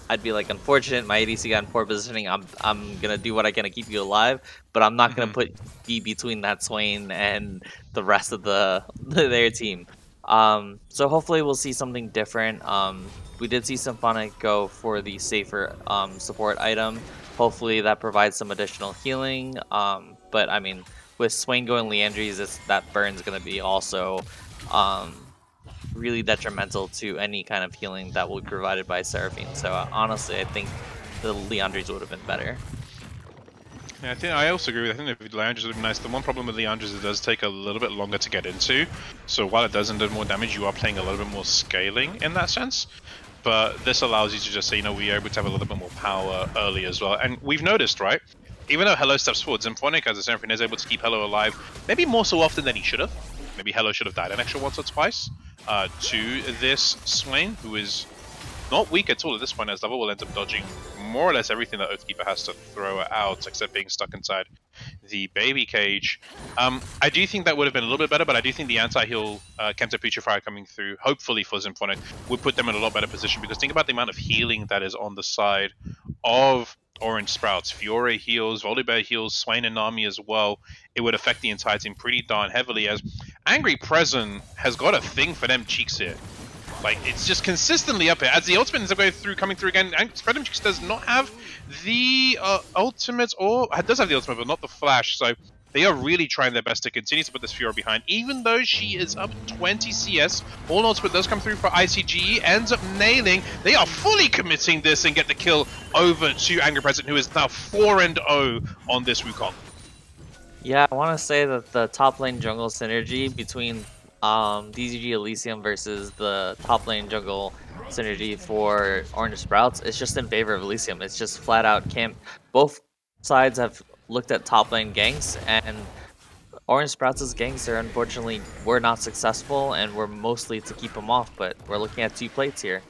I'd be like, unfortunate. My ADC got in poor positioning. I'm I'm gonna do what I can to keep you alive, but I'm not mm -hmm. gonna mm-hmm. put be between that Swain and the rest of the their team. Um, so hopefully we'll see something different. Um, we did see Symphonic go for the safer um, support item. Hopefully that provides some additional healing. Um, but I mean, with Swain going Liandry's, that burn's going to be also um, really detrimental to any kind of healing that will be provided by Seraphine. So uh, honestly, I think the Liandry's would have been better. Yeah, I think I also agree with. I think the Liandry's would be nice. The one problem with Liandry's is it does take a little bit longer to get into. So while it doesn't do more damage, you are playing a little bit more scaling in that sense. But this allows you to just say, you know, we are able to have a little bit more power early as well. And we've noticed, right? Even though Hello steps forward, Symphonic as a Seraphine is able to keep Hello alive, maybe more so often than he should have. Maybe Hello should have died an extra once or twice uh, to this Swain, who is not weak at all at this point, as Level will end up dodging more or less everything that Oathkeeper has to throw out, except being stuck inside the baby cage. Um, I do think that would have been a little bit better, but I do think the anti-heal uh, Chemtech Putrifier coming through, hopefully for Symphonic, would put them in a lot better position, because think about the amount of healing that is on the side of Orange Sprouts. Fiora heals, Volibear heals, Swain and Nami as well. It would affect the entire team pretty darn heavily, as Angry Present has got a thing for them cheeks here. Like, it's just consistently up here. As the ultimate is going through, coming through again, and Spreadum does not have the uh, ultimate, or does have the ultimate, but not the flash. So they are really trying their best to continue to put this Fiora behind, even though she is up 20 CS. All ultimate does come through for ICG, ends up nailing. They are fully committing this and get the kill over to Angry Present, who is now 4 and 0 on this Wukong. Yeah, I want to say that the top lane jungle synergy between um, DZG Elysium versus the top lane jungle synergy for Orange Sprouts is just in favor of Elysium. It's just flat out camp. Both sides have looked at top lane ganks and Orange Sprouts' ganks are unfortunately were not successful and were mostly to keep them off, but we're looking at two plates here.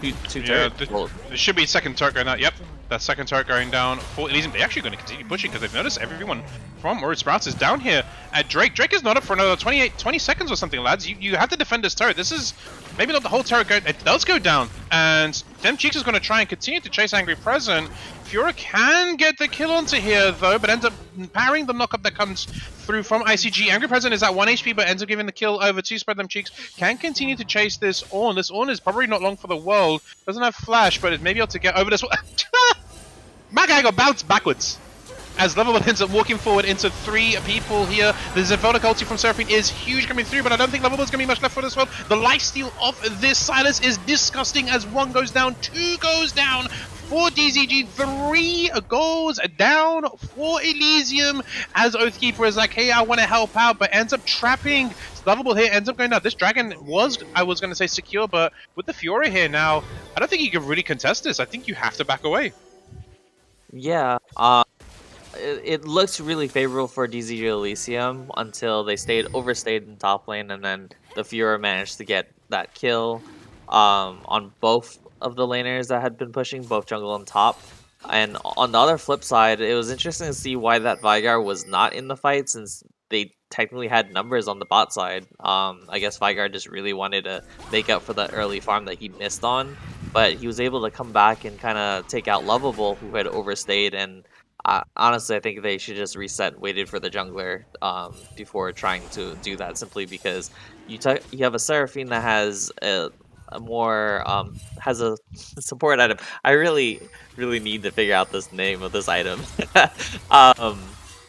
Two, two yeah, there should be second turret going out. Yep, that second turret going down. Elysium, they're actually going to continue pushing because they've noticed everyone from Orange Sprouts is down here at Drake. Drake is not up for another 28, 20 seconds or something, lads. You, you have to defend this turret. This is maybe not the whole turret. Go, it does go down, and Dem Cheeks is going to try and continue to chase Angry Present. Fiora can get the kill onto here though, but ends up parrying the knockup that comes through from ICG. Angry Present is at 1 HP, but ends up giving the kill over to Spread Them Cheeks. Can continue to chase this Ornn. This Ornn is probably not long for the world. Doesn't have flash, but is maybe able to get over this one. Got bounced backwards as Level Lovable ends up walking forward into three people here. The Zephyric ulti from Seraphine is huge coming through, but I don't think Level is going to be much left for this one. The lifesteal of this Sylas is disgusting as one goes down, two goes down, for DZG, three goes down for Elysium as Oathkeeper is like, hey, I want to help out, but ends up trapping. Lovable here ends up going down. This dragon was, I was going to say, secure, but with the Fiora here now, I don't think you can really contest this. I think you have to back away. Yeah, uh, it, it looks really favorable for DZG Elysium until they stayed overstayed in top lane, and then the Fiora managed to get that kill um, on both of the laners that had been pushing, both jungle and top. And on the other flip side, it was interesting to see why that Veigar was not in the fight since they technically had numbers on the bot side. Um, I guess Veigar just really wanted to make up for the early farm that he missed on, but he was able to come back and kind of take out Lovable, who had overstayed and uh, honestly, I think they should just reset waited for the jungler um, before trying to do that. Simply because you you have a Seraphine that has a more um, has a support item. I really really need to figure out this name of this item. um,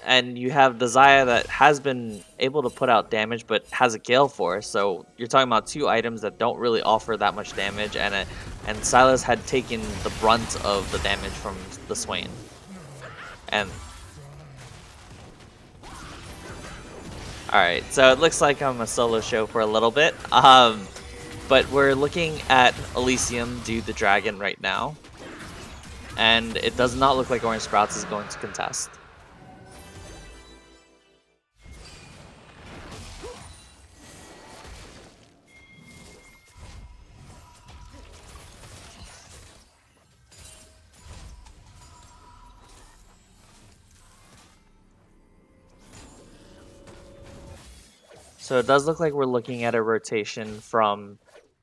and you have Xayah that has been able to put out damage, but has a Gale Force. So you're talking about two items that don't really offer that much damage, and a, and Silas had taken the brunt of the damage from the Swain. And Alright, so it looks like I'm a solo show for a little bit. Um, but we're looking at Elysium do the dragon right now. And it does not look like Orange Sprouts is going to contest. So it does look like we're looking at a rotation from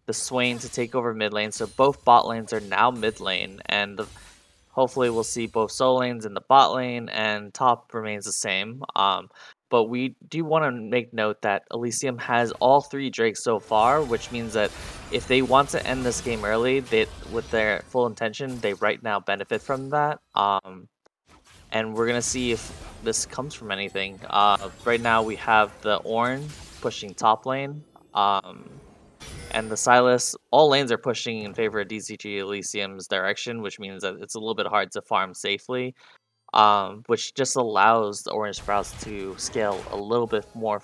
the Swain to take over mid lane. So both bot lanes are now mid lane, and hopefully we'll see both soul lanes in the bot lane, and top remains the same. Um, but we do want to make note that Elysium has all three Drakes so far, which means that if they want to end this game early, they with their full intention, they right now benefit from that. Um, and we're gonna see if this comes from anything. Uh, right now we have the Ornn pushing top lane. Um, and the Sylas, all lanes are pushing in favor of DZG Elysium's direction, which means that it's a little bit hard to farm safely. um, which just allows the orange sprouts to scale a little bit more,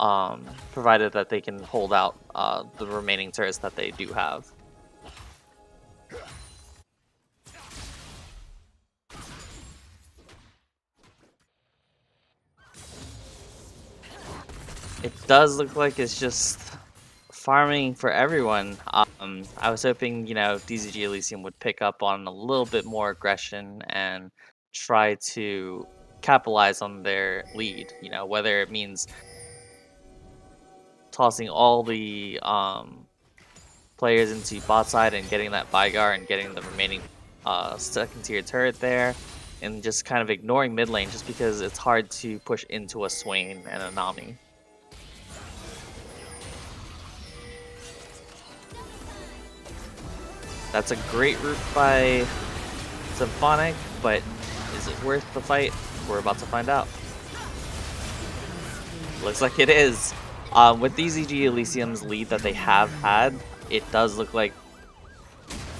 um, provided that they can hold out uh, the remaining turrets that they do have. It does look like it's just farming for everyone. Um, I was hoping, you know, DZG Elysium would pick up on a little bit more aggression and try to capitalize on their lead. You know, whether it means tossing all the um, players into bot side and getting that Veigar and getting the remaining uh, second tier turret there, and just kind of ignoring mid lane just because it's hard to push into a Swain and a Nami. That's a great route by Symphonic, but is it worth the fight? We're about to find out. Looks like it is. Um, with DZG Elysium's lead that they have had, it does look like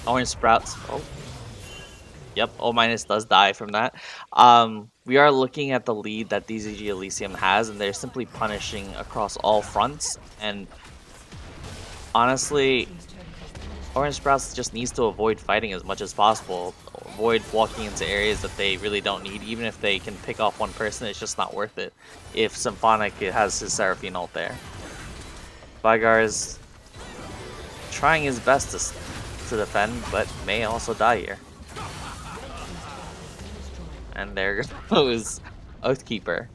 Orange Sprouts. Oh. Yep, O minus does die from that. Um, we are looking at the lead that DZG Elysium has, and they're simply punishing across all fronts. And honestly, Orange Sprouts just needs to avoid fighting as much as possible. Avoid walking into areas that they really don't need. Even if they can pick off one person, it's just not worth it. If Symphonic has his Seraphine ult there. Veigar is trying his best to, to defend, but may also die here. And there goes Oathkeeper.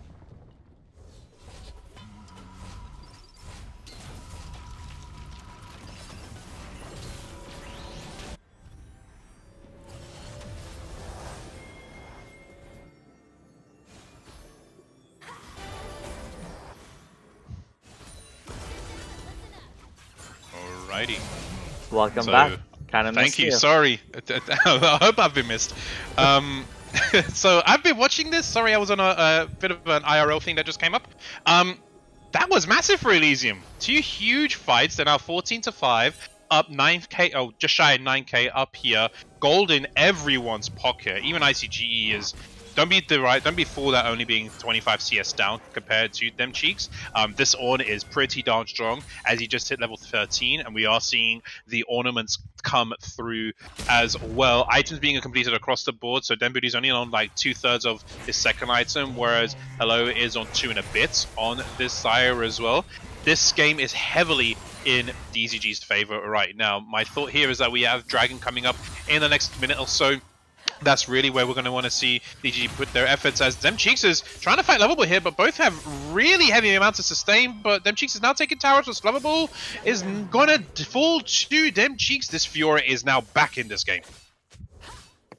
Alrighty. Welcome So, back. Kind of Thank you. Sorry. I hope I've been missed. Um, so I've been watching this. Sorry, I was on a, a bit of an IRL thing that just came up. Um, that was massive for Elysium. Two huge fights. They're now 14 to five. Up 9k, oh, just shy of 9k up here. Gold in everyone's pocket. Even ICGE is don't be the right don't be fooled at only being 25 CS down compared to them cheeks. Um, this Ornn is pretty darn strong as he just hit level 13 and we are seeing the ornaments come through as well. Items being completed across the board, so Denbooty is only on like two thirds of his second item, whereas Hello is on two and a bit on this sire as well. This game is heavily in DZG's favor right now. My thought here is that we have Dragon coming up in the next minute or so that's really where we're going to want to see DG put their efforts as Dem Cheeks is trying to fight Lovable here, but both have really heavy amounts of sustain, but Dem Cheeks is now taking towers, so Lovable is going to fall to Dem Cheeks. This Fiora is now back in this game.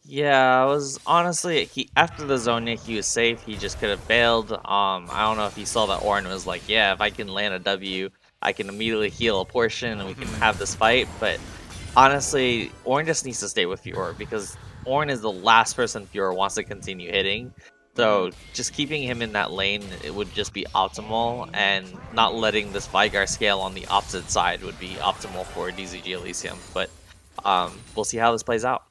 Yeah, I was honestly he after the Zhonya he was safe. He just could have bailed. Um, I don't know if he saw that Ornn was like, yeah, if I can land a W, I can immediately heal a portion and we can have this fight. But honestly, Ornn just needs to stay with Fiora because Ornn is the last person Fiora wants to continue hitting. So just keeping him in that lane, it would just be optimal, and not letting this Veigar scale on the opposite side would be optimal for DZG Elysium. But um, we'll see how this plays out.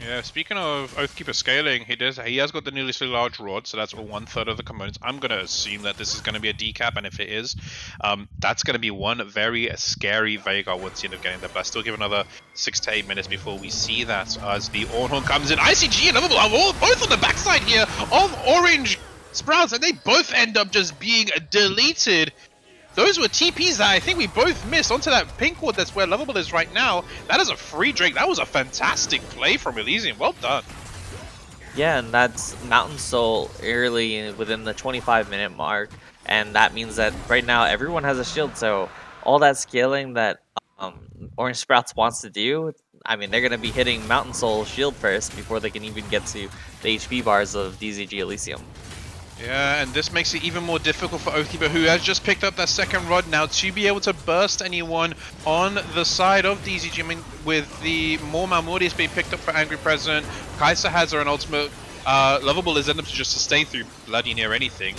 Yeah, speaking of Oathkeeper scaling, he does he has got the Needlessly Large Rod, so that's one third of the components. I'm gonna assume that this is gonna be a Deathcap, and if it is, um, that's gonna be one very scary Veigar once you end up getting there. But I still give another six to eight minutes before we see that as the Ornn comes in. ICG and Lovable are both on the backside here of Orange Sprouts, and they both end up just being deleted those were TPs that I think we both missed onto that pink ward that's where Lovable is right now. That is a free drink. That was a fantastic play from Elysium. Well done. Yeah, and that's Mountain Soul early within the 25 minute mark. And that means that right now everyone has a shield. So all that scaling that um, Orange Sprouts wants to do, I mean, they're going to be hitting Mountain Soul shield first before they can even get to the HP bars of DZG Elysium. Yeah, and this makes it even more difficult for Oathkeeper, who has just picked up that second rod now to be able to burst anyone on the side of DZG. I mean, with the more Malmortius being picked up for Angry President, Kaiser has her an ultimate. Uh, Lovable is able to just sustain through bloody near anything.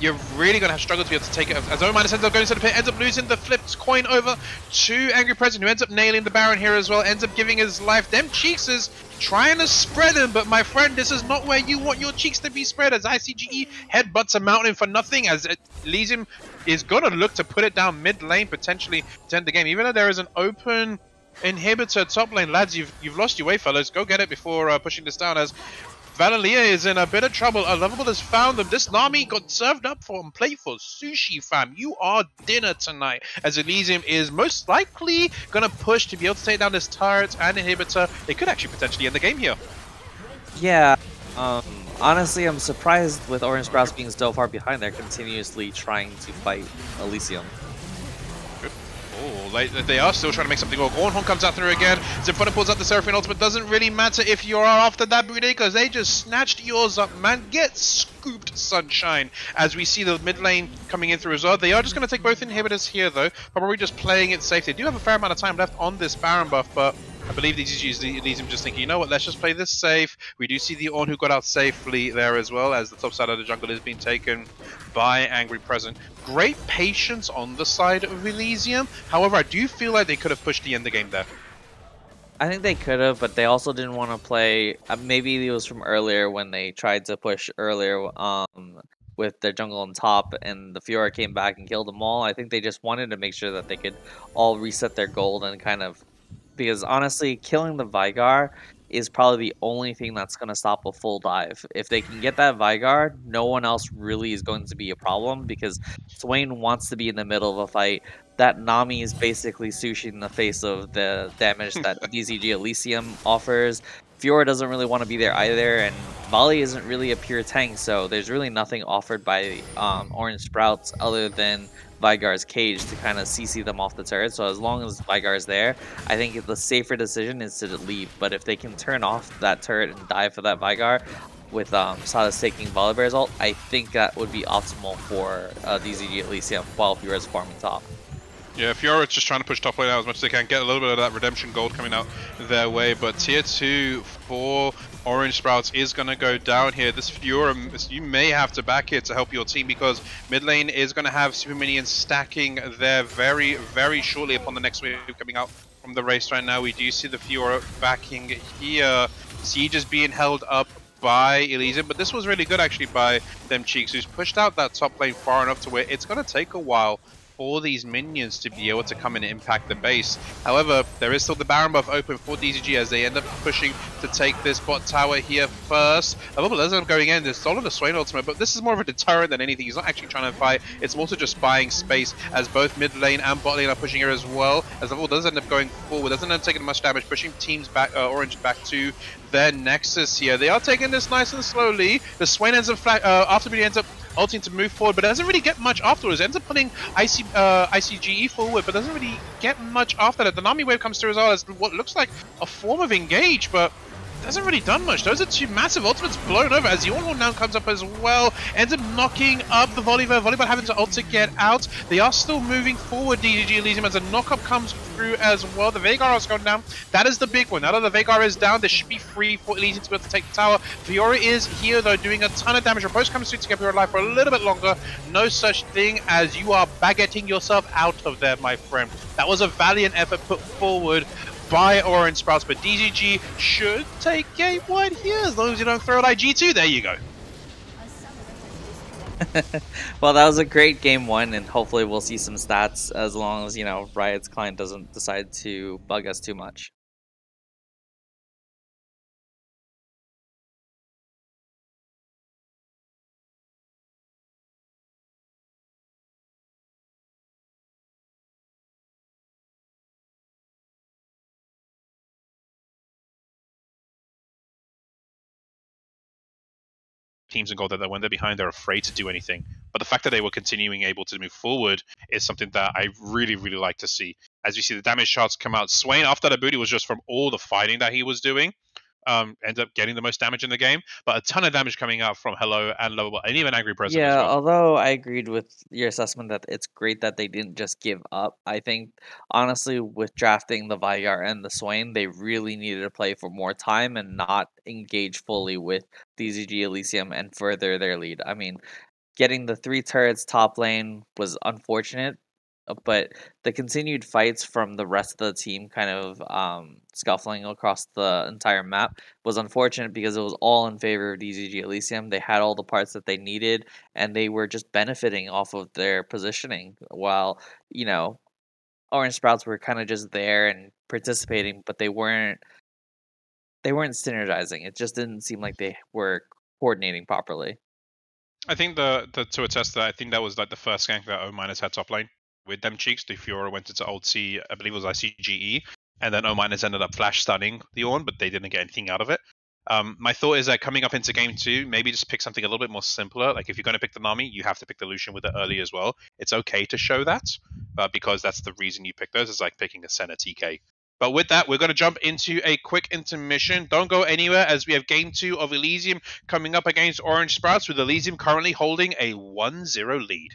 You're really going to have struggled to be able to take it. As Ominus ends up going to the pit, ends up losing the flipped coin over to Angry President, who ends up nailing the Baron here as well, ends up giving his life. Them cheeks is trying to spread him, but my friend, this is not where you want your cheeks to be spread, as ICGE headbutts a mountain for nothing, as Elysium is going to look to put it down mid lane, potentially to end the game, even though there is an open inhibitor top lane. Lads, you've, you've lost your way, fellas. Go get it before uh, pushing this down, as Valenlia is in a bit of trouble. A Unlovable has found them. This Nami got served up for a plate for sushi, fam. You are dinner tonight. As Elysium is most likely going to push to be able to take down this turret and inhibitor. They could actually potentially end the game here. Yeah. Um, honestly, I'm surprised with Orange Sprouts being so far behind. They're continuously trying to fight Elysium. Oh, like, they are still trying to make something work. Ornhorn comes out through again. Zimphona pulls out the Seraphine ultimate. Doesn't really matter if you are after that booty because they just snatched yours up, man. Get scooped, Sunshine. As we see the mid lane coming in through as well. They are just going to take both inhibitors here, though. Probably just playing it safe. They do have a fair amount of time left on this Baron buff, but I believe these is these just thinking, you know what, let's just play this safe. We do see the Ornn who got out safely there as well, as the top side of the jungle is being taken by Angry Present. Great patience on the side of Elysium. However, I do feel like they could have pushed the end of the game there. I think they could have, but they also didn't want to play. Uh, maybe it was from earlier when they tried to push earlier um, with the jungle on top, and the Fiora came back and killed them all. I think they just wanted to make sure that they could all reset their gold and kind of because honestly, killing the Veigar is probably the only thing that's going to stop a full dive. If they can get that Veigar, no one else really is going to be a problem because Swain wants to be in the middle of a fight. That Nami is basically sushi in the face of the damage that DZG Elysium offers. Fiora doesn't really want to be there either, and Volley isn't really a pure tank, so there's really nothing offered by um, Orange Sprouts other than Veigar's cage to kind of CC them off the turret. So as long as Veigar's there, I think the safer decision is to leave. But if they can turn off that turret and dive for that Veigar, with um, Sadas taking Volibear's ult, I think that would be optimal for uh, DZG Elysium while Fiora's farming top. Yeah, Fiora's just trying to push top lane out as much as they can, get a little bit of that redemption gold coming out their way, but tier 2 for Orange Sprouts is going to go down here. This Fiora, you may have to back it to help your team because mid lane is going to have Super Minions stacking there very, very shortly upon the next wave coming out from the race right now. We do see the Fiora backing here. Siege is being held up by Elysium, but this was really good actually by them Cheeks, who's pushed out that top lane far enough to where it's going to take a while for these minions to be able to come in and impact the base. However, there is still the Baron buff open for DZG as they end up pushing to take this bot tower here first. A little bit going in, there's still the Swain ultimate, but this is more of a deterrent than anything. He's not actually trying to fight, it's also just buying space as both mid lane and bot lane are pushing here as well. As Level does end up going forward, doesn't end up taking much damage, pushing teams back, uh, Orange back to their Nexus here. They are taking this nice and slowly. The Swain ends up, flat, uh, after ends up ulting to move forward, but it doesn't really get much afterwards. Ends up putting IC, uh, ICGE forward, but doesn't really get much after that. The Nami wave comes through as well as what looks like a form of engage, but hasn't really done much. Those are two massive ultimates blown over as the now comes up as well. Ends up knocking up the Volibear. Volibear having to ult to get out. They are still moving forward, DZG Elysium, as a knockup comes through as well. The Veigar has gone down. That is the big one. Now that the Veigar is down, they should be free for Elysium to be able to take the tower. Fiora is here, though, doing a ton of damage. Riposte comes through to keep her alive for a little bit longer. No such thing as you are baguetting yourself out of there, my friend. That was a valiant effort put forward by Orange Sprouts, but DZG should take game one here as long as you don't throw it IG2. There you go. well, that was a great game one, and hopefully we'll see some stats as long as, you know, Riot's client doesn't decide to bug us too much. Teams in gold that when they're behind, they're afraid to do anything. But the fact that they were continuing able to move forward is something that I really, really like to see. As you see the damage charts come out, Swain after the booty was just from all the fighting that he was doing um, ends up getting the most damage in the game, but a ton of damage coming out from Hello and Lovable, and even Angry President. Yeah, well. although I agreed with your assessment that it's great that they didn't just give up. I think honestly, with drafting the Veigar and the Swain, they really needed to play for more time and not engage fully with DZG Elysium and further their lead. I mean, getting the three turrets top lane was unfortunate, but the continued fights from the rest of the team kind of um, scuffling across the entire map was unfortunate because it was all in favor of DZG Elysium. They had all the parts that they needed, and they were just benefiting off of their positioning. While you know, Orange Sprouts were kind of just there and participating, but they weren't. They weren't synergizing. It just didn't seem like they were coordinating properly. I think the, the to attest that, I think that was like the first gank that O minus had top lane with them cheeks. The Fiora went into ult C, I believe it was ICGE, and then O minus ended up flash stunning the Ornn, but they didn't get anything out of it. Um, my thought is that coming up into game two, maybe just pick something a little bit more simpler. Like if you're going to pick the Nami, you have to pick the Lucian with it early as well. It's okay to show that, uh, because that's the reason you pick those. It's like picking a Senna TK. But with that, we're going to jump into a quick intermission. Don't go anywhere as we have game two of Elysium coming up against Orange Sprouts, with Elysium currently holding a 1 0 lead.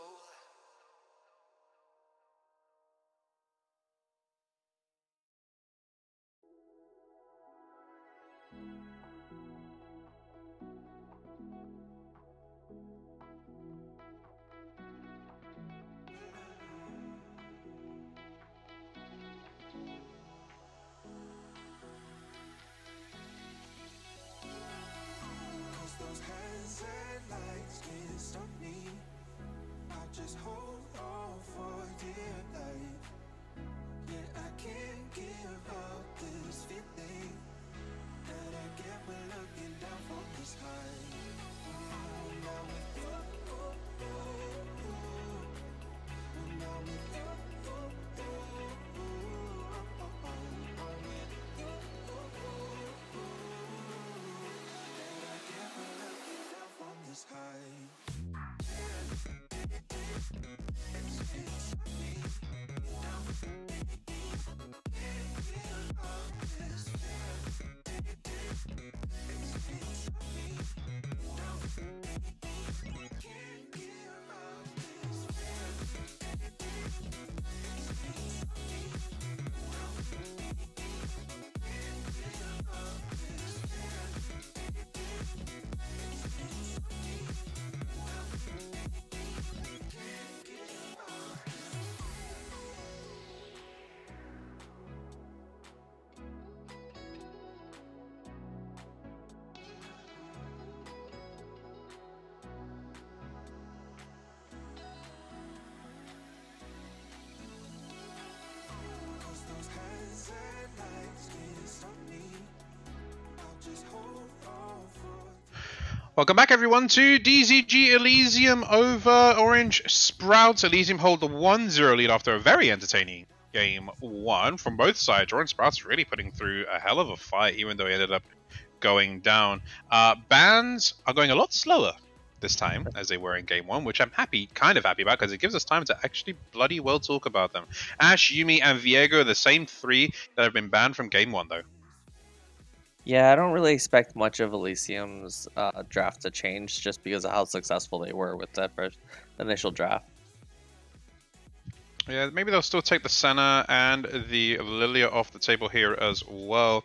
Welcome back, everyone, to DZG Elysium over Orange Sprouts. Elysium hold the 1 0 lead after a very entertaining game one from both sides. Orange Sprouts really putting through a hell of a fight, even though he ended up going down. Uh, bans are going a lot slower this time as they were in game one, which I'm happy, kind of happy about, because it gives us time to actually bloody well talk about them. Ash, Yuumi, and Viego are the same three that have been banned from game one, though. Yeah, I don't really expect much of Elysium's uh, draft to change just because of how successful they were with that first initial draft. Yeah, maybe they'll still take the Senna and the Lilia off the table here as well.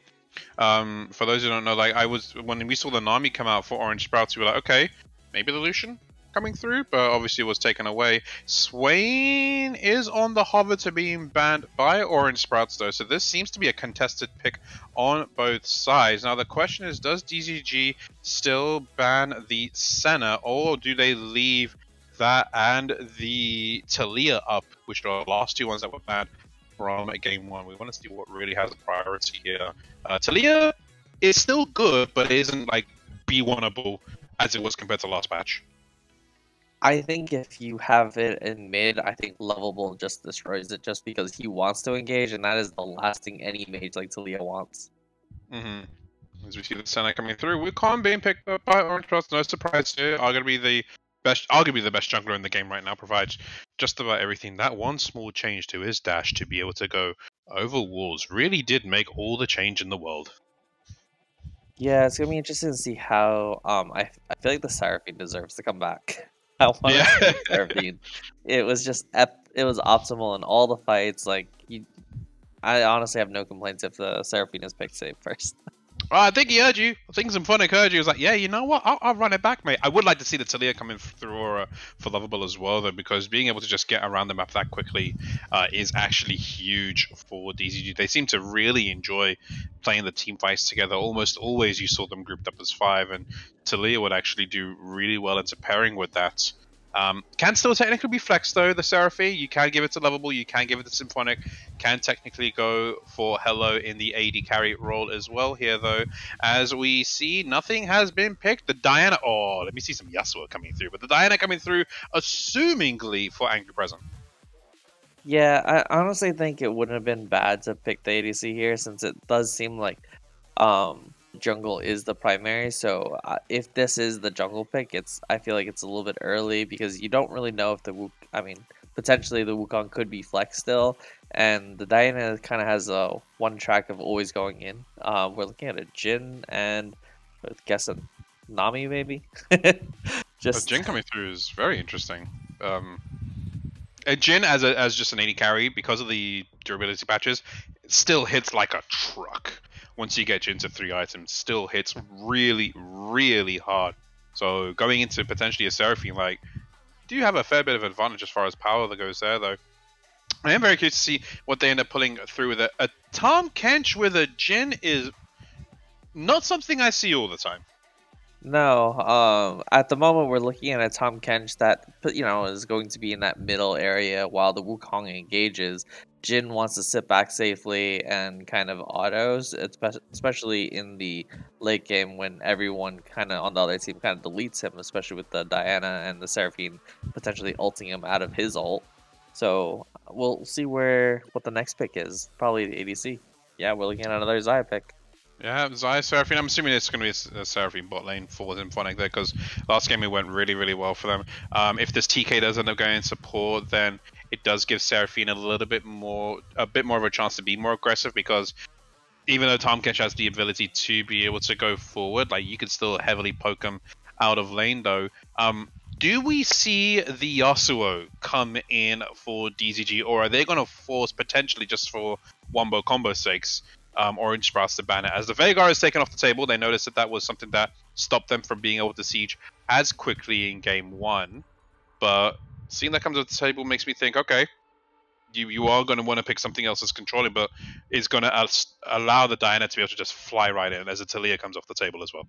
Um, for those who don't know, like I was when we saw the Nami come out for Orange Sprouts, we were like, okay, maybe the Lucian coming through, but obviously it was taken away. Swain is on the hover to being banned by Orange Sprouts though, so this seems to be a contested pick on both sides. Now the question is, does DZG still ban the Senna, or do they leave that and the Taliyah up, which are the last two ones that were banned from game one. We want to see what really has a priority here. Uh, Taliyah is still good, but isn't like B1able as it was compared to last patch. I think if you have it in mid, I think Lovable just destroys it just because he wants to engage, and that is the last thing any mage like Taliyah wants. Mm-hmm. As we see the Senna coming through, Wukong being picked up by Orange Cross, no surprise here, are going to be the best, arguably the best jungler in the game right now, provides just about everything. That one small change to his dash to be able to go over walls really did make all the change in the world. Yeah, it's gonna be interesting to see how. Um, I I feel like the Seraphine deserves to come back. I want Yeah. to see Seraphine. It was just ep- it was optimal in all the fights. Like you, I honestly have no complaints if the Seraphine is picked safe first. I think he heard you. I think Symphonic heard you. He was like, yeah, you know what? I'll, I'll run it back, mate. I would like to see the Taliyah coming through Aura for Lovable as well, though, because being able to just get around the map that quickly uh, is actually huge for DZG. They seem to really enjoy playing the team fights together. Almost always you saw them grouped up as five, and Taliyah would actually do really well into pairing with that. Um, can still technically be flexed though, the Seraphine. You can give it to Lovable, you can give it to Symphonic, can technically go for Hello in the AD carry role as well here though. As we see, nothing has been picked. The Diana, oh, let me see some Yasuo coming through, but the Diana coming through, assumingly for Angry President. Yeah, I honestly think it wouldn't have been bad to pick the ADC here since it does seem like um, jungle is the primary. So uh, if this is the jungle pick, it's I feel like it's a little bit early because you don't really know if the Wuk. I mean, potentially the Wukong could be flex still, and the Diana kind of has a one track of always going in. Um, we're looking at a Jhin and I guess a Nami maybe. But Just Jhin coming through is very interesting. Um, and Jhin as a, as just an AD carry because of the durability patches, still hits like a truck. Once you get Jhin to three items, still hits really really hard. So going into potentially a Seraphine, like, do you have a fair bit of advantage as far as power that goes there, though. I am very curious to see what they end up pulling through with it. A Tahm Kench with a Jhin is not something I see all the time. No, um, at the moment we're looking at a Tahm Kench that you know is going to be in that middle area while the Wukong engages. Jhin wants to sit back safely and kind of autos, especially in the late game when everyone kind of on the other team kind of deletes him, especially with the Diana and the Seraphine potentially ulting him out of his ult. So we'll see where what the next pick is. Probably the ADC. Yeah, we're looking at another Xayah pick. Yeah, Xayah Seraphine. I'm assuming it's going to be a Seraphine bot lane for Symphonic there because last game it went really, really well for them. Um, if this TK does end up going in support, then it does give Seraphine a little bit more, a bit more of a chance to be more aggressive because even though Tahm Kench has the ability to be able to go forward, like you can still heavily poke him out of lane though. Um, do we see the Yasuo come in for DZG, or are they going to force potentially just for wombo combo sakes um, Orange Sprouts to ban it? As the Veigar is taken off the table, they noticed that that was something that stopped them from being able to siege as quickly in game one. But seeing that comes to the table makes me think, okay, you you are going to want to pick something else as controlling, but is going to allow the Diana to be able to just fly right in as the Taliyah comes off the table as well.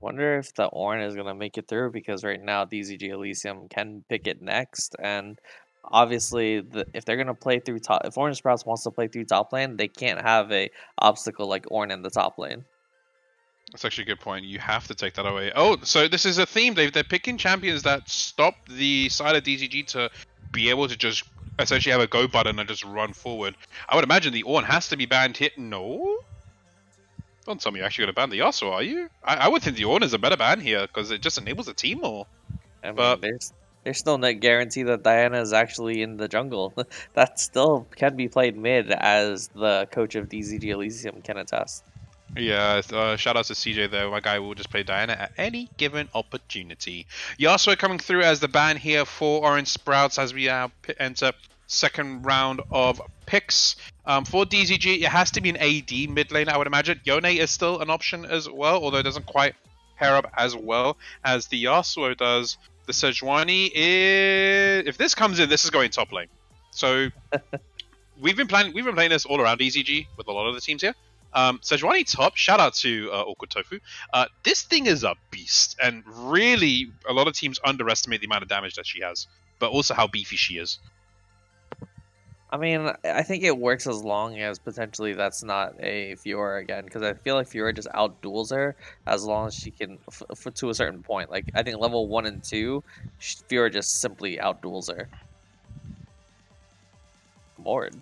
Wonder if the Ornn is gonna make it through because right now DZG Elysium can pick it next, and obviously the, if they're gonna play through top, if Orange Sprouts wants to play through top lane, they can't have a obstacle like Ornn in the top lane. That's actually a good point. You have to take that away. Oh, so this is a theme. They they're picking champions that stop the side of DZG to be able to just essentially have a go button and just run forward. I would imagine the Ornn has to be banned here. No. Don't tell me you're actually going to ban the Yasuo, are you? I, I would think the Ornn is a better ban here because it just enables the team more. I mean, But- there's there's still no guarantee that Diana is actually in the jungle. that still can be played mid, as the coach of DZG Elysium can attest. Yeah, uh, shout out to CJ though. My guy will just play Diana at any given opportunity. Yasuo coming through as the ban here for Orange Sprouts as we uh, p- enter second round of picks. Um, for DZG, it has to be an AD mid lane, I would imagine. Yone is still an option as well, although it doesn't quite pair up as well as the Yasuo does. The Sejuani is. If this comes in, this is going top lane. So we've been planning. We've been playing this all around DZG with a lot of the teams here. Um, Sejuani top, shout out to uh, Awkward Tofu. Uh, this thing is a beast, and really, a lot of teams underestimate the amount of damage that she has, but also how beefy she is. I mean, I think it works as long as potentially that's not a Fiora again, because I feel like Fiora just outduels her as long as she can, f- f- to a certain point. Like I think level one and two, Fiora just simply outduels her. Lord.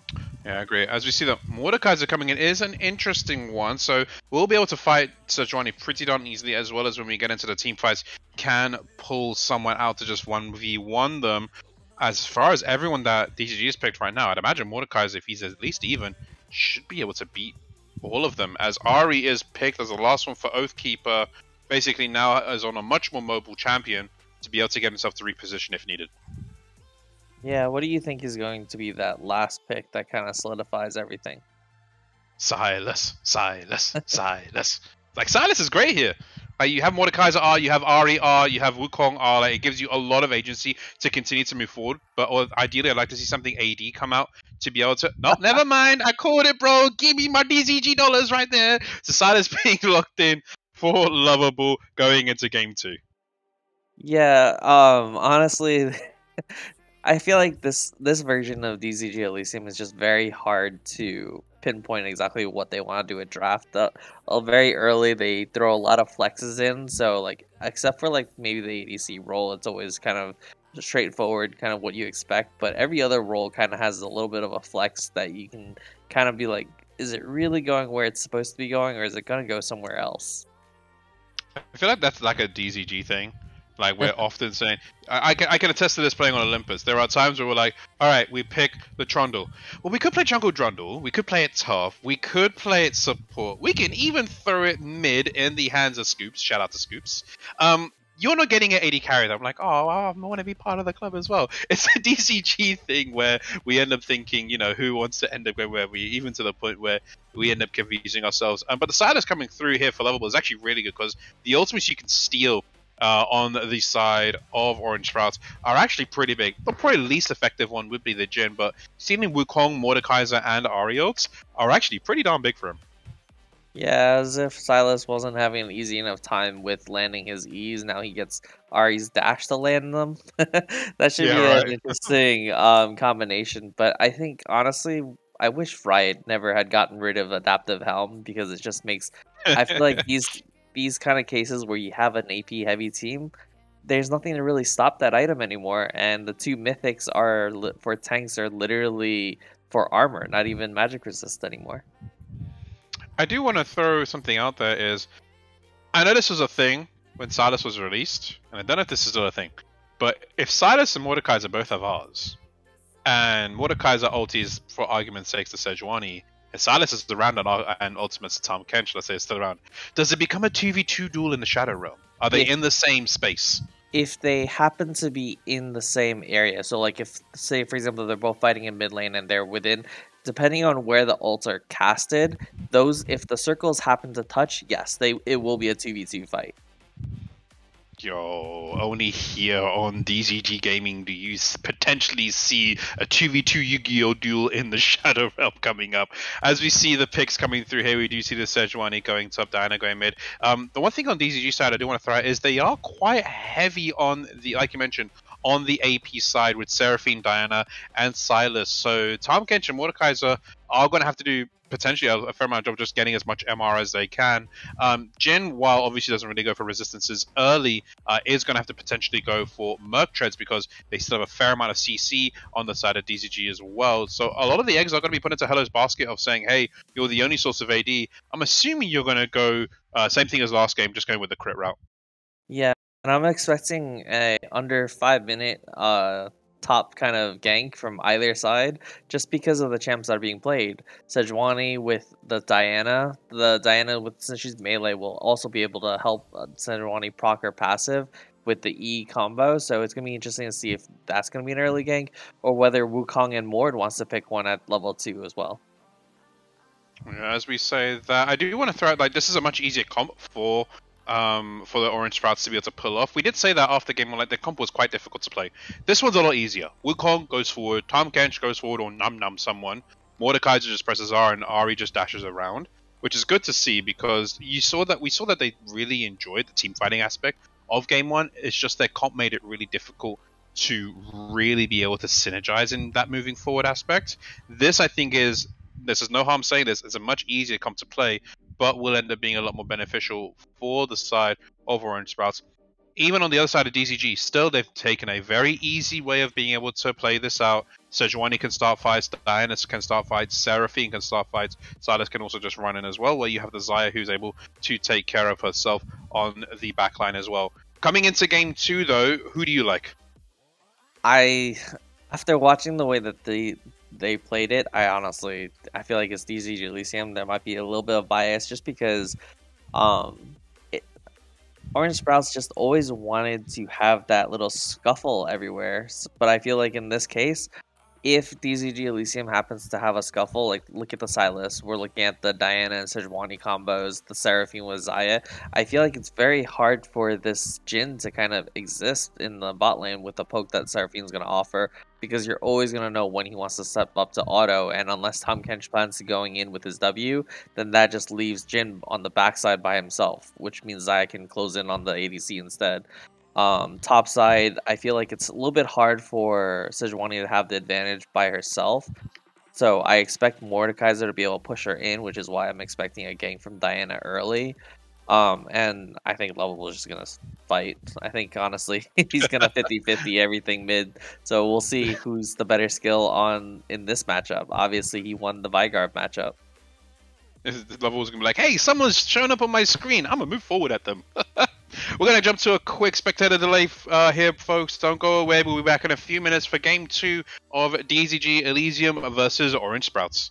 Yeah, I agree. As we see that Mordekaiser coming in is an interesting one, so we'll be able to fight Sejuani pretty darn easily, as well as when we get into the team fights, can pull someone out to just 1v1 them. As far as everyone that DZG has picked right now, I'd imagine Mordekaiser, if he's at least even, should be able to beat all of them. As Ahri is picked as the last one for Oathkeeper, basically now is on a much more mobile champion to be able to get himself to reposition if needed. Yeah, what do you think is going to be that last pick that kind of solidifies everything? Sylas, Sylas, Sylas. Like Sylas is great here. Like you have Mordekaiser R, you have Ahri R, you have Wukong R. Like it gives you a lot of agency to continue to move forward. But or, ideally, I'd like to see something AD come out to be able to. No, never mind. I called it, bro. Give me my DZG dollars right there. So Sylas being locked in for lovable going into game two. Yeah, um, honestly, I feel like this this version of DZG Elysium is just very hard to pinpoint exactly what they want to do at draft. Uh, very early, they throw a lot of flexes in, so like except for like maybe the ADC role, it's always kind of straightforward, kind of what you expect. But every other role kind of has a little bit of a flex that you can kind of be like, is it really going where it's supposed to be going, or is it going to go somewhere else? I feel like that's like a DZG thing. Like we're often saying, I, I, can I can attest to this playing on Olympus. There are times where we're like, all right, we pick the Trundle. Well, we could play Jungle Trundle. We could play it tough. We could play it support. We can even throw it mid in the hands of Scoops. Shout out to Scoops. Um, you're not getting an AD carry. I'm like, oh, I want to be part of the club as well. It's a DZG thing where we end up thinking, you know, who wants to end up where we, even to the point where we end up confusing ourselves. Um, but the Sylas coming through here for Lovable is actually really good because the ultimates you can steal uh, on the side of Orange Sprouts are actually pretty big. The probably least effective one would be the Jhin, but stealing Wukong, Mordekaiser, and Ariels are actually pretty darn big for him. Yeah, as if Sylas wasn't having an easy enough time with landing his E's. Now he gets Ahri's dash to land them. that should Yeah, be right. an interesting um, combination. But I think honestly, I wish Riot never had gotten rid of Adaptive Helm because it just makes. I feel like these these kind of cases where you have an AP heavy team, there's nothing to really stop that item anymore. And the two mythics are li- for tanks are literally for armor, not even magic resist anymore. I do want to throw something out there is I know this was a thing when Sylas was released, and I don't know if this is still a thing, but if Sylas and Mordekaiser both have ours, and Mordekaiser ultis for argument's sake the Sejuani, and Sylas is around and, uh, and ultimates to Tahm Kench, let's say is still around, does it become a 2v2 duel in the Shadow Realm? Are they Yeah. in the same space? if they happen to be in the same area. So, like, if say for example they're both fighting in mid lane and they're within, depending on where the ults are casted, those if the circles happen to touch, yes, they it will be a two v two fight. Yo, only here on DZG Gaming do you potentially see a 2v2 Yu-Gi-Oh! duel in the Shadow Realm coming up. As we see the picks coming through here, we do see the Sejuani going top, Diana going mid. Um, the one thing on DZG side I do want to throw out is they are quite heavy on the, like you mentioned, on the AP side with Seraphine, Diana, and Sylas. So Tahm Kench and Mordekaiser are going to have to do potentially a, fair amount of job just getting as much MR as they can. Um, Jhin, while obviously doesn't really go for resistances early, uh, is going to have to potentially go for Merc Treads because they still have a fair amount of CC on the side of DZG as well. So a lot of the eggs are going to be put into Hello's basket of saying, hey, you're the only source of AD. I'm assuming you're going to go uh, same thing as last game, just going with the crit route. Yeah, and I'm expecting a under five minute uh top kind of gank from either side just because of the champs that are being played. Sejuani with the Diana, the Diana with since she's melee will also be able to help uh, Sejuani proc her passive with the E combo. So it's gonna be interesting to see if that's gonna be an early gank or whether Wukong and Mord wants to pick one at level two as well. As we say that, I do want to throw out like this is a much easier comp for um, for the Orange Sprouts to be able to pull off. We did say that after game one, like the comp was quite difficult to play. This one's a lot easier. Wukong goes forward, Tahm Kench goes forward or Num Num someone. Mordekaiser just presses R and Ahri just dashes around, which is good to see because you saw that we saw that they really enjoyed the team fighting aspect of game one. It's just their comp made it really difficult to really be able to synergize in that moving forward aspect. This I think is this is no harm saying this, it's a much easier comp to play, but will end up being a lot more beneficial for the side of Orange Sprouts. Even on the other side of DZG, still they've taken a very easy way of being able to play this out. Sejuani can start fights, Diana can start fights, Seraphine can start fights, Sylas can also just run in as well, where you have the Xayah who's able to take care of herself on the backline as well. Coming into game two though, who do you like? I after watching the way that they they played it, I honestly I feel like it's DZG Elysium. There might be a little bit of bias just because um it, Orange Sprouts just always wanted to have that little scuffle everywhere. But I feel like in this case, if DZG Elysium happens to have a scuffle, like look at the Sylas, we're looking at the Diana and Sejuani combos, the Seraphine with Xayah. I feel like it's very hard for this Jhin to kind of exist in the bot lane with the poke that Seraphine's going to offer because you're always going to know when he wants to step up to auto. And unless Tahm Kench plans to going in with his W, then that just leaves Jhin on the backside by himself, which means Xayah can close in on the ADC instead. Um, top side, I feel like it's a little bit hard for Sejuani to have the advantage by herself. So I expect Mordekaiser to be able to push her in, which is why I'm expecting a gank from Diana early. Um, and I think Lovable is just gonna fight. I think honestly he's gonna 50-50 everything mid. So we'll see who's the better skill on in this matchup. Obviously he won the Veigar matchup. Level was gonna be like, hey, someone's showing up on my screen. I'm gonna move forward at them. We're gonna jump to a quick spectator delay uh, here, folks. Don't go away. We'll be back in a few minutes for game two of DZG Elysium versus Orange Sprouts.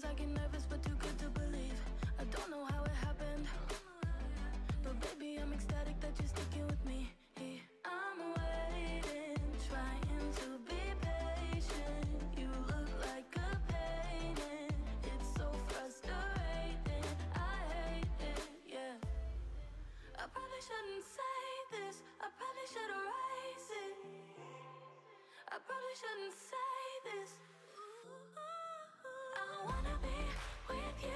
Sometimes I get nervous, but too good to believe. I don't know how it happened, but baby, I'm ecstatic that you're sticking with me. I'm waiting, trying to be patient. You look like a painting. It's so frustrating. I hate it, yeah. I probably shouldn't say this. I probably should erase it. I probably shouldn't say this.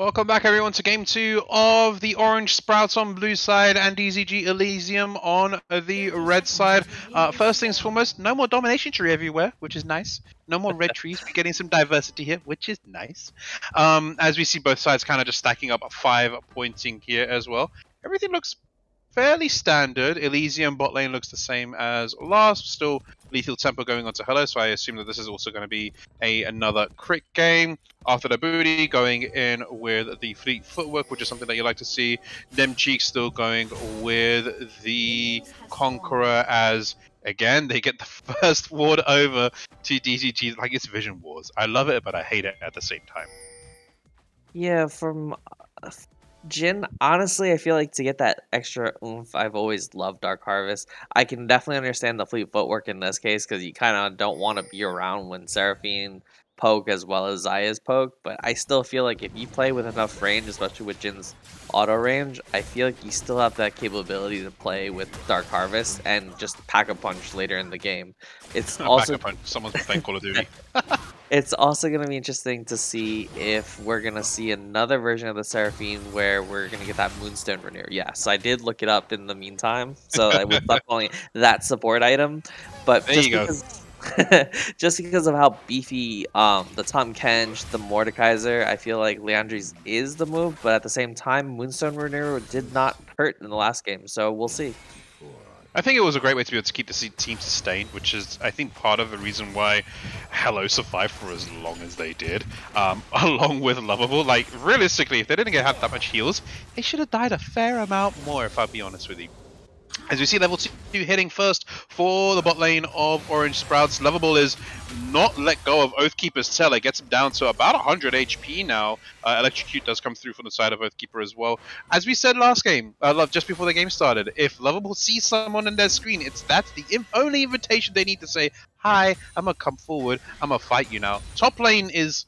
Welcome back, everyone, to game two of the Orange Sprouts on blue side and DZG Elysium on the red side. Uh, first things foremost, no more domination tree everywhere, which is nice. No more red trees. We're getting some diversity here, which is nice. Um, as we see both sides kind of just stacking up five pointing here as well. Everything looks fairly standard. Elysium bot lane looks the same as last. Still lethal tempo going on to Hello, so I assume that this is also going to be a another crit game. After the booty, going in with the fleet footwork, which is something that you like to see. Them cheeks still going with the Conqueror as again they get the first ward over to DZG like it's Vision Wars. I love it, but I hate it at the same time. Yeah, from Jhin, honestly, I feel like to get that extra oomph, I've always loved Dark Harvest. I can definitely understand the fleet footwork in this case because you kind of don't want to be around when Seraphine poke as well as Xayah's poke, but I still feel like if you play with enough range, especially with Jhin's auto range, I feel like you still have that capability to play with Dark Harvest and just pack a punch later in the game. It's also Back up on someone's playing Call of Duty. it's also going to be interesting to see if we're going to see another version of the Seraphine where we're going to get that Moonstone Renew. Yes, I did look it up in the meantime, so I was not calling it that support item. But There just because, just because of how beefy um, the Tahm Kench, the Mordekaiser, I feel like Liandry's is the move, but at the same time, Moonstone Renew did not hurt in the last game, so we'll see. I think it was a great way to be able to keep the team sustained, which is, I think, part of the reason why Hello survived for as long as they did, um, along with Lovable. Like, realistically, if they didn't get have that much heals, they should have died a fair amount more, if I'll be honest with you. As we see level 2 hitting first for the bot lane of Orange Sprouts, Lovable is not let go of Oathkeeper's. It gets him down to about 100 HP now. Uh, Electrocute does come through from the side of Oathkeeper as well. As we said last game, uh, love just before the game started, if Lovable sees someone in their screen, it's that's the only invitation they need to say, Hi, I'm gonna come forward, I'm gonna fight you now. Top lane is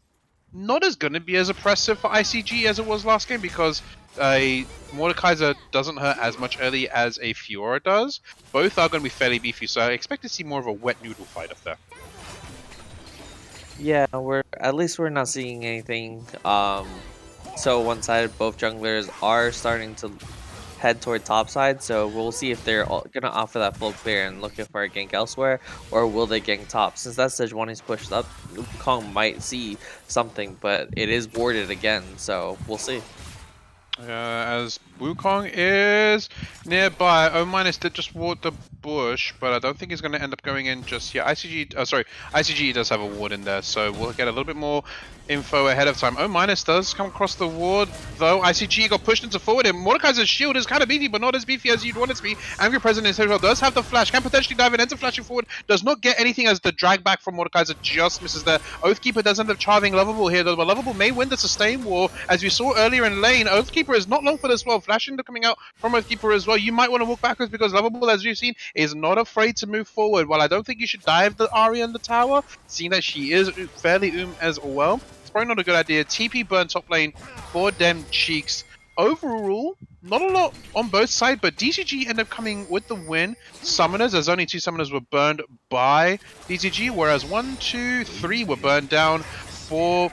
not as going to be as oppressive for ICG as it was last game because a Mordekaiser doesn't hurt as much early as a Fiora does. Both are going to be fairly beefy, so I expect to see more of a wet noodle fight up there. Yeah, we're at least we're not seeing anything. Um, so one sided, both junglers are starting to head toward top side. So we'll see if they're gonna offer that full clear and looking for a gank elsewhere, or will they gank top? Since that Sejuani's pushed up, Kong might see something, but it is warded again. So we'll see. Uh, as Wukong is nearby. O minus did just ward the bush, but I don't think he's going to end up going in just yet. ICG, oh, uh, sorry, ICG does have a ward in there, so we'll get a little bit more info ahead of time. Oh, minus does come across the ward, though. ICG got pushed into forward, and Mordekaiser's shield is kind of beefy, but not as beefy as you'd want it to be. Angry President Israel does have the flash, can potentially dive in, ends up flashing forward, does not get anything as the drag back from Mordekaiser just misses there. Oathkeeper does end up charging Lovable here, though, but Lovable may win the sustain war, as we saw earlier in lane. Oathkeeper is not long for this well. Flashing coming out from Oathkeeper as well. You might want to walk backwards because Lovable, as you've seen, is not afraid to move forward. While I don't think you should dive the Arya in the tower, seeing that she is fairly um as well, it's probably not a good idea. TP burn top lane for them cheeks. Overall, not a lot on both sides, but DZG end up coming with the win. Summoners, as only two summoners were burned by DZG, whereas one, two, three were burned down for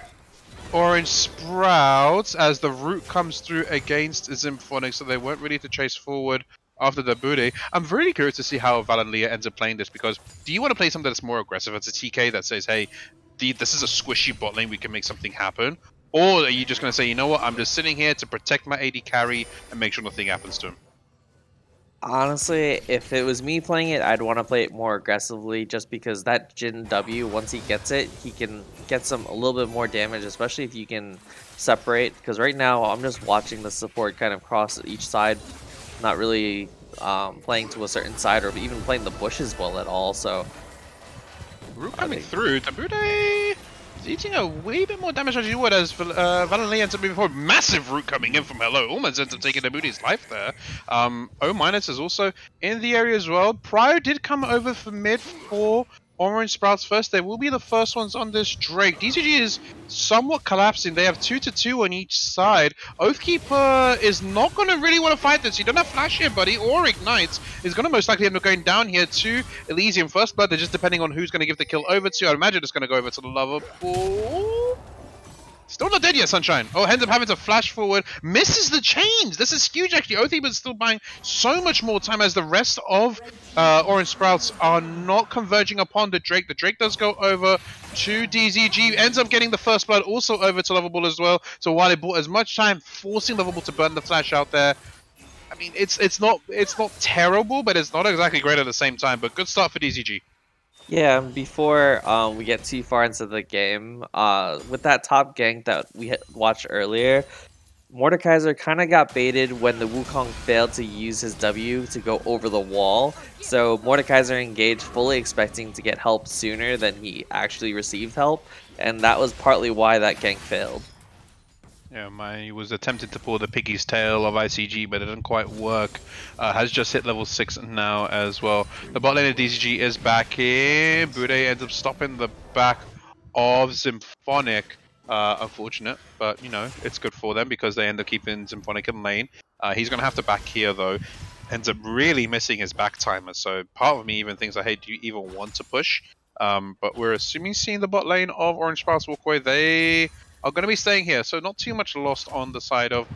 Orange Sprouts as the root comes through against Symphonic, so they weren't ready to chase forward after the booty. I'm really curious to see how Valenlia ends up playing this because do you want to play something that's more aggressive? It's a TK that says, hey, this is a squishy bot lane, we can make something happen. Or are you just going to say, you know what, I'm just sitting here to protect my AD carry and make sure nothing happens to him? Honestly, if it was me playing it, I'd want to play it more aggressively just because that Jhin W, once he gets it, he can get some a little bit more damage, especially if you can separate. Because right now, I'm just watching the support kind of cross each side, not really um, playing to a certain side or even playing the bushes well at all. So, Root coming through, Tabute is eating a wee bit more damage as you would as uh, Valenlia ends up moving forward. Massive root coming in from Hello, almost ends up taking Tabute's life there. Um, O minus is also in the area as well. Pryor did come over for mid for Orange Sprouts first. They will be the first ones on this Drake. DZG is somewhat collapsing. They have two to two on each side. Oathkeeper is not going to really want to fight this. You don't have Flash here, buddy, or Ignites. Is going to most likely end up going down here to Elysium First Blood. They're just depending on who's going to give the kill over to. I imagine it's going to go over to the Loverpool. Still not dead yet, Sunshine. Oh, ends up having to flash forward. Misses the chains. This is huge, actually. Oathkeeper's still buying so much more time as the rest of uh, Orange Sprouts are not converging upon the Drake. The Drake does go over to DZG. Ends up getting the first blood also over to Lovable as well. So while it bought as much time, forcing Lovable to burn the flash out there. I mean, it's it's not it's not terrible, but it's not exactly great at the same time. But good start for DZG. Yeah, before um, we get too far into the game, uh, with that top gank that we watched earlier, Mordekaiser kind of got baited when the Wukong failed to use his W to go over the wall. So Mordekaiser engaged fully expecting to get help sooner than he actually received help, and that was partly why that gank failed. Yeah, my was attempted to pull the piggy's tail of ICG, but it didn't quite work. Uh, has just hit level 6 now as well. The bot lane of DZG is back here. Bude ends up stopping the back of Symphonic. Uh, unfortunate, but you know, it's good for them because they end up keeping Symphonic in lane. Uh, he's going to have to back here though. Ends up really missing his back timer, so part of me even thinks, hey, do you even want to push? Um, but we're assuming seeing the bot lane of Orange Sprouts Walkway, they are going to be staying here, so not too much lost on the side of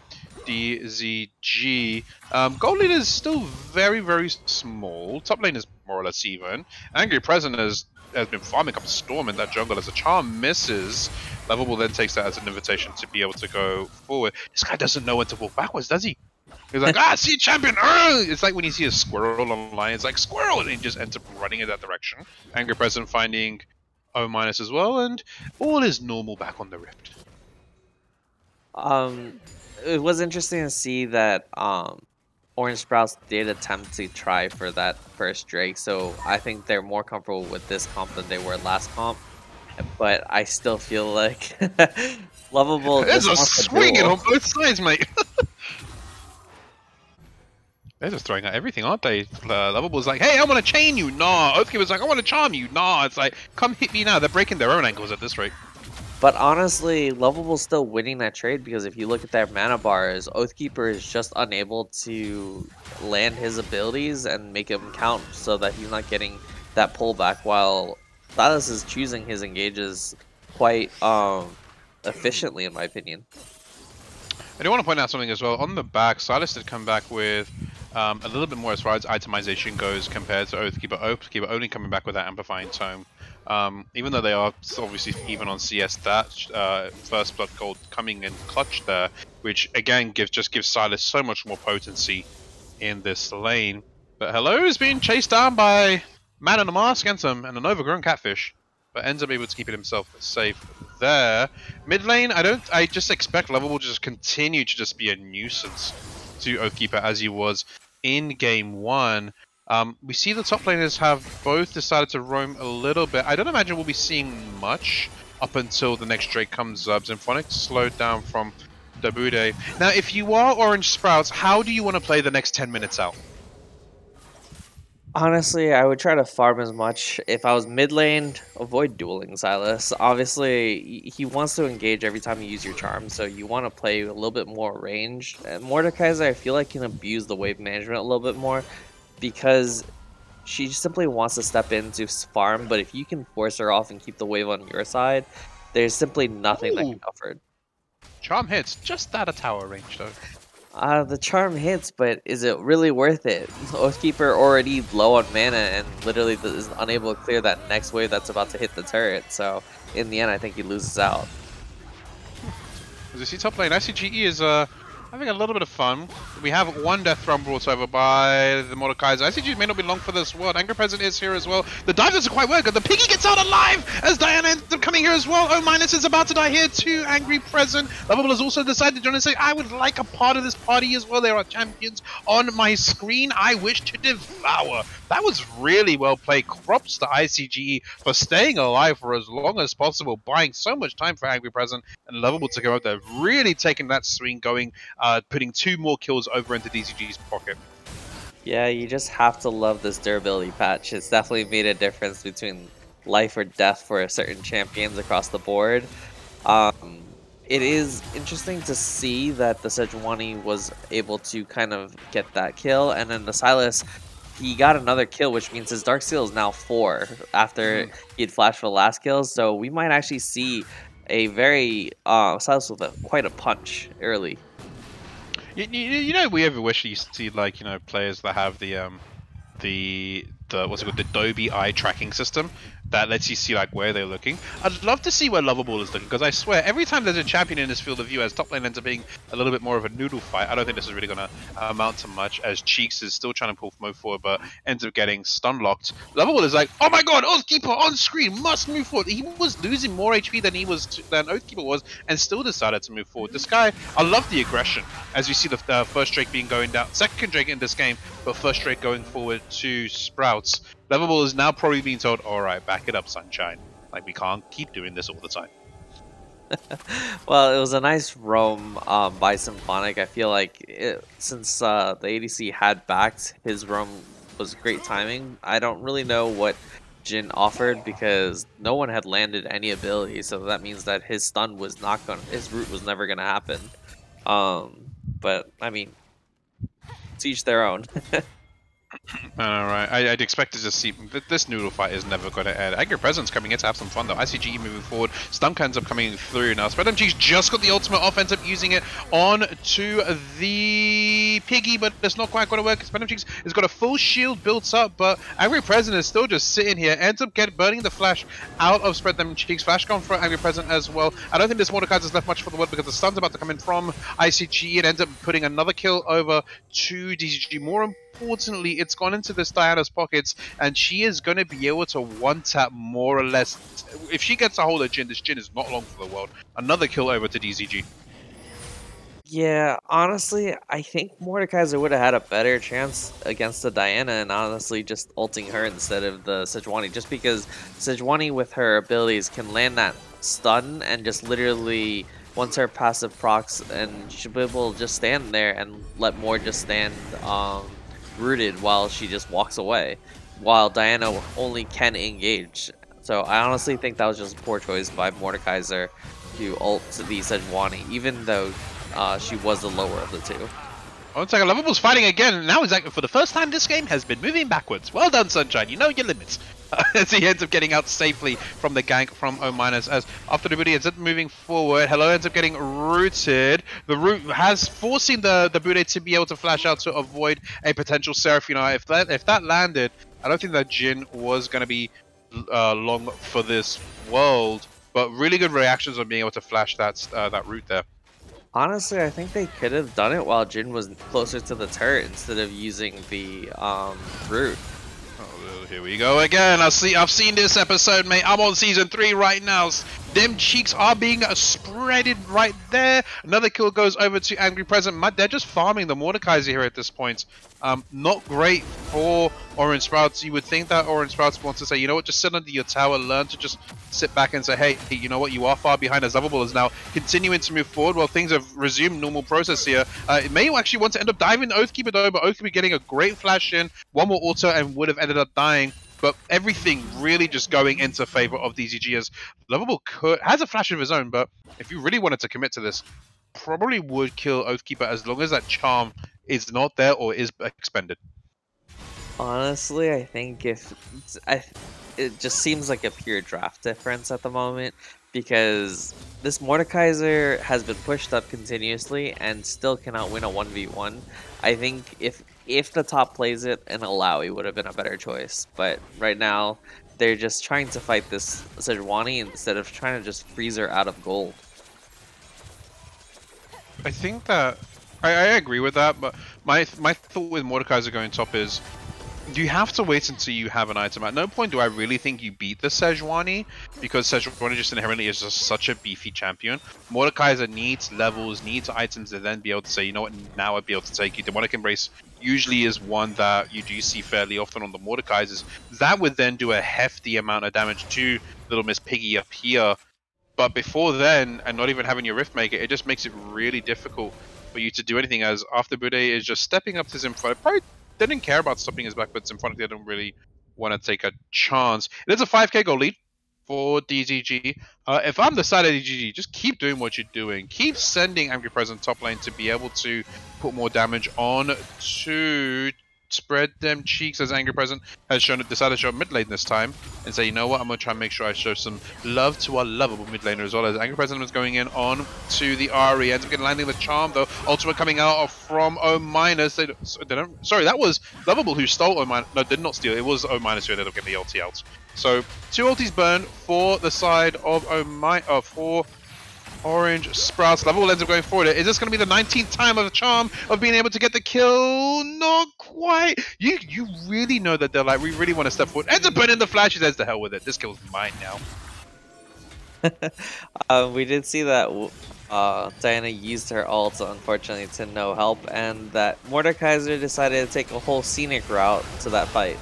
DZG. Um, gold lead is still very, very small. Top lane is more or less even. Angry President has, has been farming up a storm in that jungle as a charm misses. Lovable then takes that as an invitation to be able to go forward. This guy doesn't know when to walk backwards, does he? He's like, ah, see champion! Arr! It's like when you see a squirrel online, it's like squirrel, and he just ends up running in that direction. Angry President finding O minus as well, and all is normal back on the rift. Um, it was interesting to see that um, Orange Sprouts did attempt to try for that first Drake, so I think they're more comfortable with this comp than they were last comp. But I still feel like lovable. There's a swinging on both sides, mate. They're just throwing out everything, aren't they? Uh, Lovable's like, hey, I want to chain you. Nah. Oathkeeper's like, I want to charm you. Nah. It's like, come hit me now. They're breaking their own ankles at this rate. But honestly, Lovable's still winning that trade because if you look at their mana bars, Oathkeeper is just unable to land his abilities and make him count so that he's not getting that pullback while Sylas is choosing his engages quite um efficiently in my opinion. I do want to point out something as well. On the back, Sylas did come back with um, a little bit more as far as itemization goes compared to Oathkeeper. Oathkeeper only coming back with that Amplifying Tome. Um, even though they are obviously even on CS, that uh, First Blood Gold coming in clutch there, which again gives just gives Sylas so much more potency in this lane. But Hello is being chased down by Man in a Mask and some and an overgrown catfish, but ends up able to keep it himself safe there. Mid lane, I don't. I just expect Lovable will just continue to just be a nuisance to Oathkeeper as he was in game one. Um, we see the top laners have both decided to roam a little bit. I don't imagine we'll be seeing much up until the next Drake comes up. Symphonic slowed down from Dabude. Now, if you are Orange Sprouts, how do you want to play the next 10 minutes out? Honestly, I would try to farm as much. If I was mid lane, avoid dueling Sylas. Obviously, he wants to engage every time you use your charm, so you want to play a little bit more range. And Mordekaiser, I feel like can abuse the wave management a little bit more because she simply wants to step in to farm. But if you can force her off and keep the wave on your side, there's simply nothing that can Ooh. be offered. Charm hits just out of tower range, though. Uh, the charm hits, but is it really worth it? Oathkeeper already low on mana and literally is unable to clear that next wave that's about to hit the turret. So in the end, I think he loses out. As you see top lane, ICGE is uh, having a little bit of fun. We have one death thrown brought over by the Mordekaiser. ICGE may not be long for this world. Angry President is here as well. The dive doesn't quite work. The piggy gets out alive as Diana ends up coming here as well. Oh, minus is about to die here too. Angry Present. Lovable has also decided to join and say, I would like a part of this party as well. There are champions on my screen I wish to devour. That was really well played. Props to ICGE for staying alive for as long as possible, buying so much time for Angry Present and Lovable to go out there, really taking that swing, going, uh, putting two more kills over into DZG's pocket. Yeah, you just have to love this durability patch. It's definitely made a difference between life or death for certain champions across the board. Um, it is interesting to see that the Sejuani was able to kind of get that kill, and then the Sylas, he got another kill, which means his Dark Seal is now four after he had flashed for the last kill. So we might actually see a very uh, Sylas with a, quite a punch early. You, you, you know, we ever wish you see like you know players that have the um the the what's it called the Adobe eye tracking system that lets you see like where they're looking. I'd love to see where Lovable is looking because I swear every time there's a champion in this field of view, as top lane ends up being a little bit more of a noodle fight. I don't think this is really going to amount to much as Cheeks is still trying to pull move forward but ends up getting stun locked. Lovable is like, oh my god, Oathkeeper on screen must move forward. He was losing more HP than he was than Oathkeeper was and still decided to move forward. This guy, I love the aggression as you see the uh, first Drake being going down, second Drake in this game, but first Drake going forward to Sprouts. Lovable is now probably being told, alright, back it up, Sunshine. Like, we can't keep doing this all the time. Well, it was a nice roam um, by Symphonic. I feel like it, since uh, the ADC had backed, his roam was great timing. I don't really know what Jhin offered because no one had landed any ability, so that means that his stun was not going. to His route was never going to happen. Um, but I mean, to each their own. Alright, I, I'd expect to see th- this noodle fight is never going to end. Angry Presence coming in to have some fun though. ICGE moving forward. Stunk ends up coming through now. Spread MG's just got the ultimate off, ends up using it on to the Piggy, but it's not quite going to work. Spread MG's has got a full shield built up, but Angry Present is still just sitting here. Ends up getting burning the flash out of Spread Them Cheeks. Flash gone for Angry Present as well. I don't think this Mordekaiser's left much for the world because the stun's about to come in from ICGE. and ends up putting another kill over to DZG. More importantly, it's gone into this Diana's pockets, and she is going to be able to one tap more or less. If she gets a hold of Jhin, this Jhin is not long for the world. Another kill over to DZG. Yeah, honestly, I think Mordekaiser would have had a better chance against the Diana and honestly just ulting her instead of the Sejuani, just because Sejuani with her abilities can land that stun and just literally once her passive procs and she'll be able to just stand there and let Mord just stand um, rooted while she just walks away, while Diana only can engage. So I honestly think that was just a poor choice by Mordekaiser to ult the Sejuani, even though uh, she was the lower of the two. One second, Lovable's fighting again. Now exactly for the first time this game has been moving backwards. Well done, Sunshine. You know your limits. as he ends up getting out safely from the gank from O minus. As after the booty ends up moving forward, Hello ends up getting rooted. The root has forcing the the booty to be able to flash out to avoid a potential Seraphine. If that if that landed, I don't think that Jhin was going to be uh, long for this world. But really good reactions on being able to flash that uh, that root there. Honestly, I think they could have done it while Jhin was closer to the turret instead of using the um, root. Here we go again. I see. I've seen this episode, mate. I'm on season three right now. Them cheeks are being spreaded right there. Another kill goes over to Angry Present. They're just farming the Mordekaiser here at this point. Um, not great for Orange Sprouts. You would think that Orange Sprouts wants to say, you know what, just sit under your tower, learn to just sit back and say, hey, you know what, you are far behind as Lovable is now continuing to move forward while things have resumed normal process here. Uh, it may actually want to end up diving Oathkeeper though, but Oathkeeper getting a great flash in, one more auto and would have ended up dying. But everything really just going into favor of DZG as Lovable could has a flash of his own, but if you really wanted to commit to this, probably would kill Oathkeeper as long as that charm is not there or is expended. Honestly, I think if I, it just seems like a pure draft difference at the moment because this Mordekaiser has been pushed up continuously and still cannot win a one v one. I think if if the top plays it, an Illaoi would have been a better choice. But right now, they're just trying to fight this Sejuani instead of trying to just freeze her out of gold. I think that I, I agree with that, but my my thought with Mordekaiser going top is you have to wait until you have an item. At no point do I really think you beat the Sejuani because Sejuani just inherently is just such a beefy champion. Mordekaiser needs levels, needs items to then be able to say, you know what, now I'd be able to take you. Demonic Embrace usually is one that you do see fairly often on the Mordekaisers. That would then do a hefty amount of damage to Little Miss Piggy up here. But before then, and not even having your Riftmaker, it just makes it really difficult for you to do anything as after Bude is just stepping up to Zimfra. Probably didn't care about stopping his back, but Zimphonic didn't really want to take a chance. It is a 5k goal lead for DZG. Uh, if I'm the side of DZG, just keep doing what you're doing. Keep sending Angry Present top lane to be able to put more damage on to spread them cheeks as Angry Present has shown decided to show mid lane this time and say, you know what, I'm gonna try and make sure I show some love to our lovable mid laner as well as Angry Present is going in on to the RE, ends up getting landing the charm though. Ultimate coming out from O minus. They, don't- they don't sorry, that was lovable who stole O minus. No, did not steal. It was O minus who ended up getting the ulti out. So two ultis burned for the side of O minus uh, for Orange Sprouts. Level ends up going forward. Is this going to be the 19th time of the charm of being able to get the kill? Not quite. You you really know that they're like, we really want to step forward. Ends up burning the flashes. He says, the hell with it. This kill's mine now. Uh, we did see that uh, Diana used her ult, unfortunately, to no help, and that Mordekaiser decided to take a whole scenic route to that fight.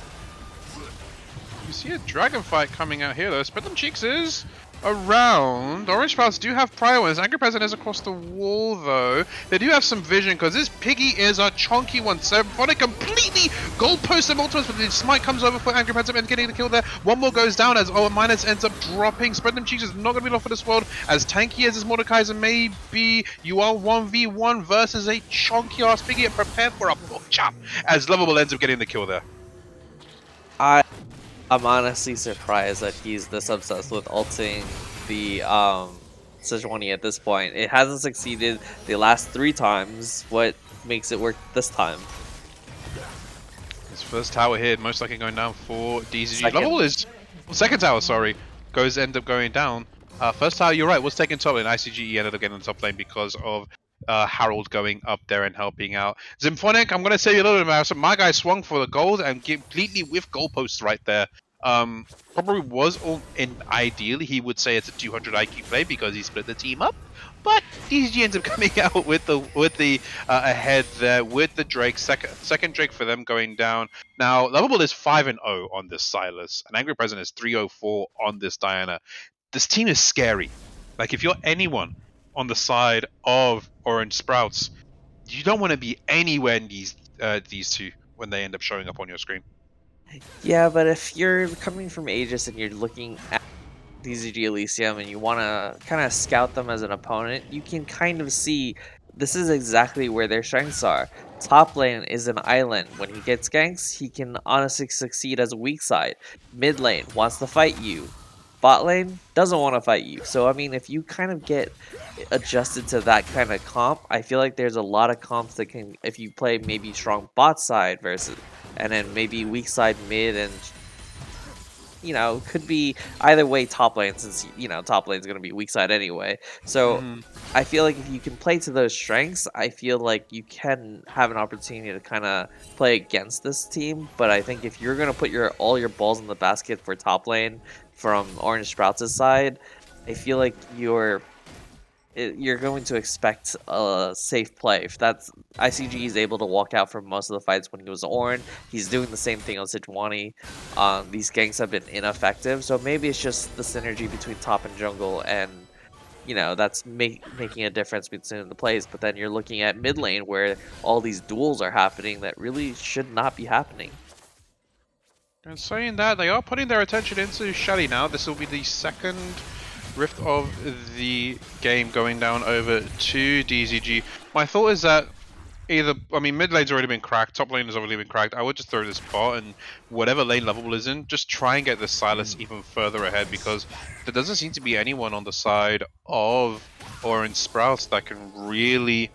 You see a dragon fight coming out here though. Spread them cheeks is around. Orange Sprouts do have prior ones. Angry President is across the wall though. They do have some vision because this piggy is a chunky one. So Phonic completely goalpost and ultimates, but the smite comes over for Angry President and getting the kill there. One more goes down as Oh Minus ends up dropping. Spread them cheeks is not going to be long for this world. As tanky as this Mordekaiser may be, you are 1v1 versus a chunky ass piggy prepare for a pork chop as Lovable ends up getting the kill there. I, I'm honestly surprised that he's this obsessed with ulting the um, Sejuani at this point. It hasn't succeeded the last three times. What makes it work this time? His first tower here, most likely going down for DZG. Second. Level is second tower, sorry, goes end up going down. Uh, first tower, you're right, was taken top lane. ICGE ended up getting the top lane because of uh, Herald going up there and helping out. Zimphonic, I'm going to say you a little bit about so My guy swung for the gold and completely with goalposts right there. Um, probably was, in ideally, he would say it's a 200 IQ play because he split the team up. But DZG ends up coming out with the with the uh, ahead there with the Drake second second Drake for them going down. Now Lovable is five and zero on this Sylas, and Angry President is three zero four on this Diana. This team is scary. Like if you're anyone on the side of Orange Sprouts, you don't want to be anywhere in these uh, these two when they end up showing up on your screen. Yeah, but if you're coming from Aegis and you're looking at DZG Elysium and you want to kind of scout them as an opponent, you can kind of see this is exactly where their strengths are. Top lane is an island. When he gets ganks, he can honestly succeed as a weak side. Mid lane wants to fight you. Bot lane doesn't want to fight you. So, I mean, if you kind of get adjusted to that kind of comp, I feel like there's a lot of comps that can, if you play maybe strong bot side versus, and then maybe weak side mid and you know, could be either way top lane since you know top lane's gonna be weak side anyway. So Mhm. I feel like if you can play to those strengths, I feel like you can have an opportunity to kind of play against this team. But I think if you're gonna put your all your balls in the basket for top lane from Orange Sprouts' side, I feel like you're you're going to expect a safe play. If that's ICG is able to walk out for most of the fights when he was Ornn, he's doing the same thing on Sejuani. Um, these ganks have been ineffective, so maybe it's just the synergy between top and jungle, and you know that's make, making a difference between the plays. But then you're looking at mid lane where all these duels are happening that really should not be happening. And saying that, they are putting their attention into Shelly now. This will be the second rift of the game going down over to DZG. My thought is that either, I mean, mid lane's already been cracked, top lane has already been cracked. I would just throw this bot and whatever lane level is in, just try and get the Sylas hmm. even further ahead because there doesn't seem to be anyone on the side of Orange Sprouts that can really.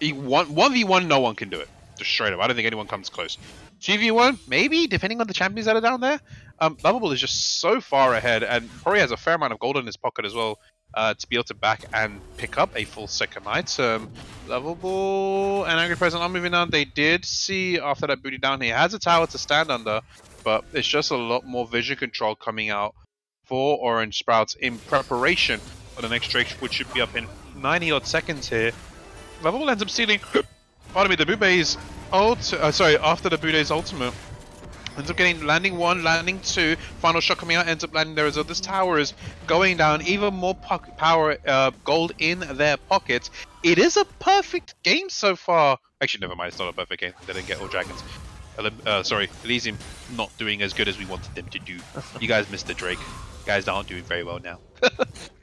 One, 1v1, no one can do it. Just straight up. I don't think anyone comes close. 2v1, maybe, depending on the champions that are down there. Um, Lovable is just so far ahead and probably has a fair amount of gold in his pocket as well uh, to be able to back and pick up a full second item. Lovable and Angry President are moving on. They did see after that booty down, he has a tower to stand under, but it's just a lot more vision control coming out for Orange Sprouts in preparation for the next Drake, which should be up in 90 odd seconds here. Lovable ends up stealing, pardon me, the Bube's ult, uh, sorry, after the Bude's ultimate. Ends up getting landing one, landing two. Final shot coming out ends up landing there as well. This tower is going down. Even more power, uh, gold in their pockets. It is a perfect game so far. Actually, never mind. It's not a perfect game. They didn't get all dragons. Uh, sorry, Elysium not doing as good as we wanted them to do. You guys missed the Drake. You guys aren't doing very well now.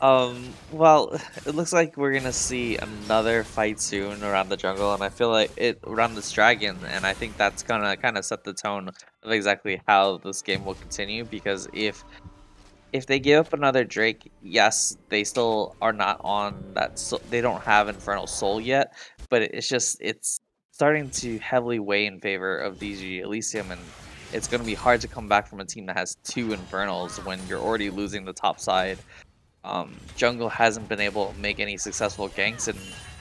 Um, well, it looks like we're gonna see another fight soon around the jungle, and I feel like it around this dragon, and I think that's gonna kind of set the tone of exactly how this game will continue. Because if if they give up another Drake, yes, they still are not on that. So they don't have Infernal Soul yet, but it's just it's starting to heavily weigh in favor of DZG Elysium, and it's gonna be hard to come back from a team that has two Infernals when you're already losing the top side um, Jungle hasn't been able to make any successful ganks, and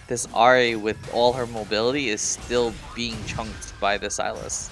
this Ahri, with all her mobility, is still being chunked by the Sylas.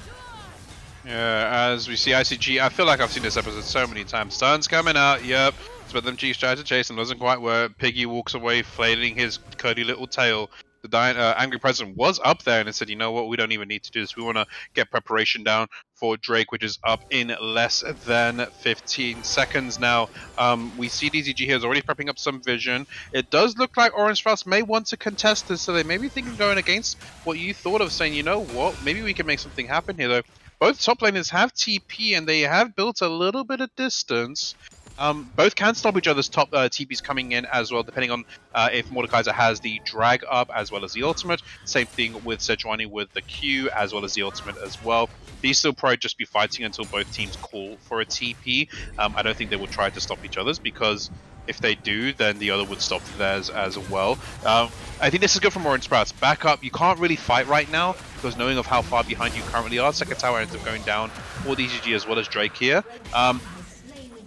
Yeah, as we see ICG, I feel like I've seen this episode so many times. Sun's coming out, yep. But them Chiefs tried to chase him, doesn't quite work. Piggy walks away, flailing his curly little tail. The di- uh, angry president was up there and said, you know what, we don't even need to do this. We want to get preparation down for Drake, which is up in less than 15 seconds now. Um, we see DZG here is already prepping up some vision. It does look like Orange Frost may want to contest this, so they may be thinking going against what you thought of, saying, you know what, maybe we can make something happen here, though. Both top laners have TP and they have built a little bit of distance. Um, both can stop each other's top uh, TPs coming in as well, depending on uh, if Mordekaiser has the drag up as well as the ultimate. Same thing with Sejuani with the Q as well as the ultimate as well. These still probably just be fighting until both teams call for a TP. Um, I don't think they will try to stop each other's because if they do, then the other would stop theirs as well. Um, I think this is good for Orange Sprouts. Back up. You can't really fight right now because knowing of how far behind you currently are, second tower ends up going down for DZG as well as Drake here. Um,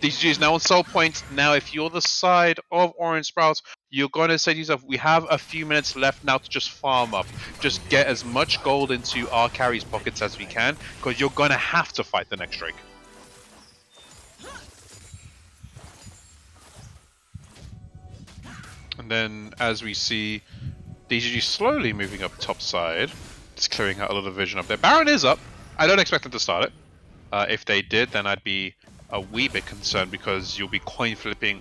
DZG is now on soul point. Now, if you're the side of Orange Sprouts, you're going to say to yourself, we have a few minutes left now to just farm up. Just get as much gold into our carry's pockets as we can because you're going to have to fight the next Drake. And then, as we see DZG slowly moving up top side, clearing out a little vision up there. Baron is up. I don't expect them to start it. Uh, if they did, then I'd be a wee bit concerned because you'll be coin flipping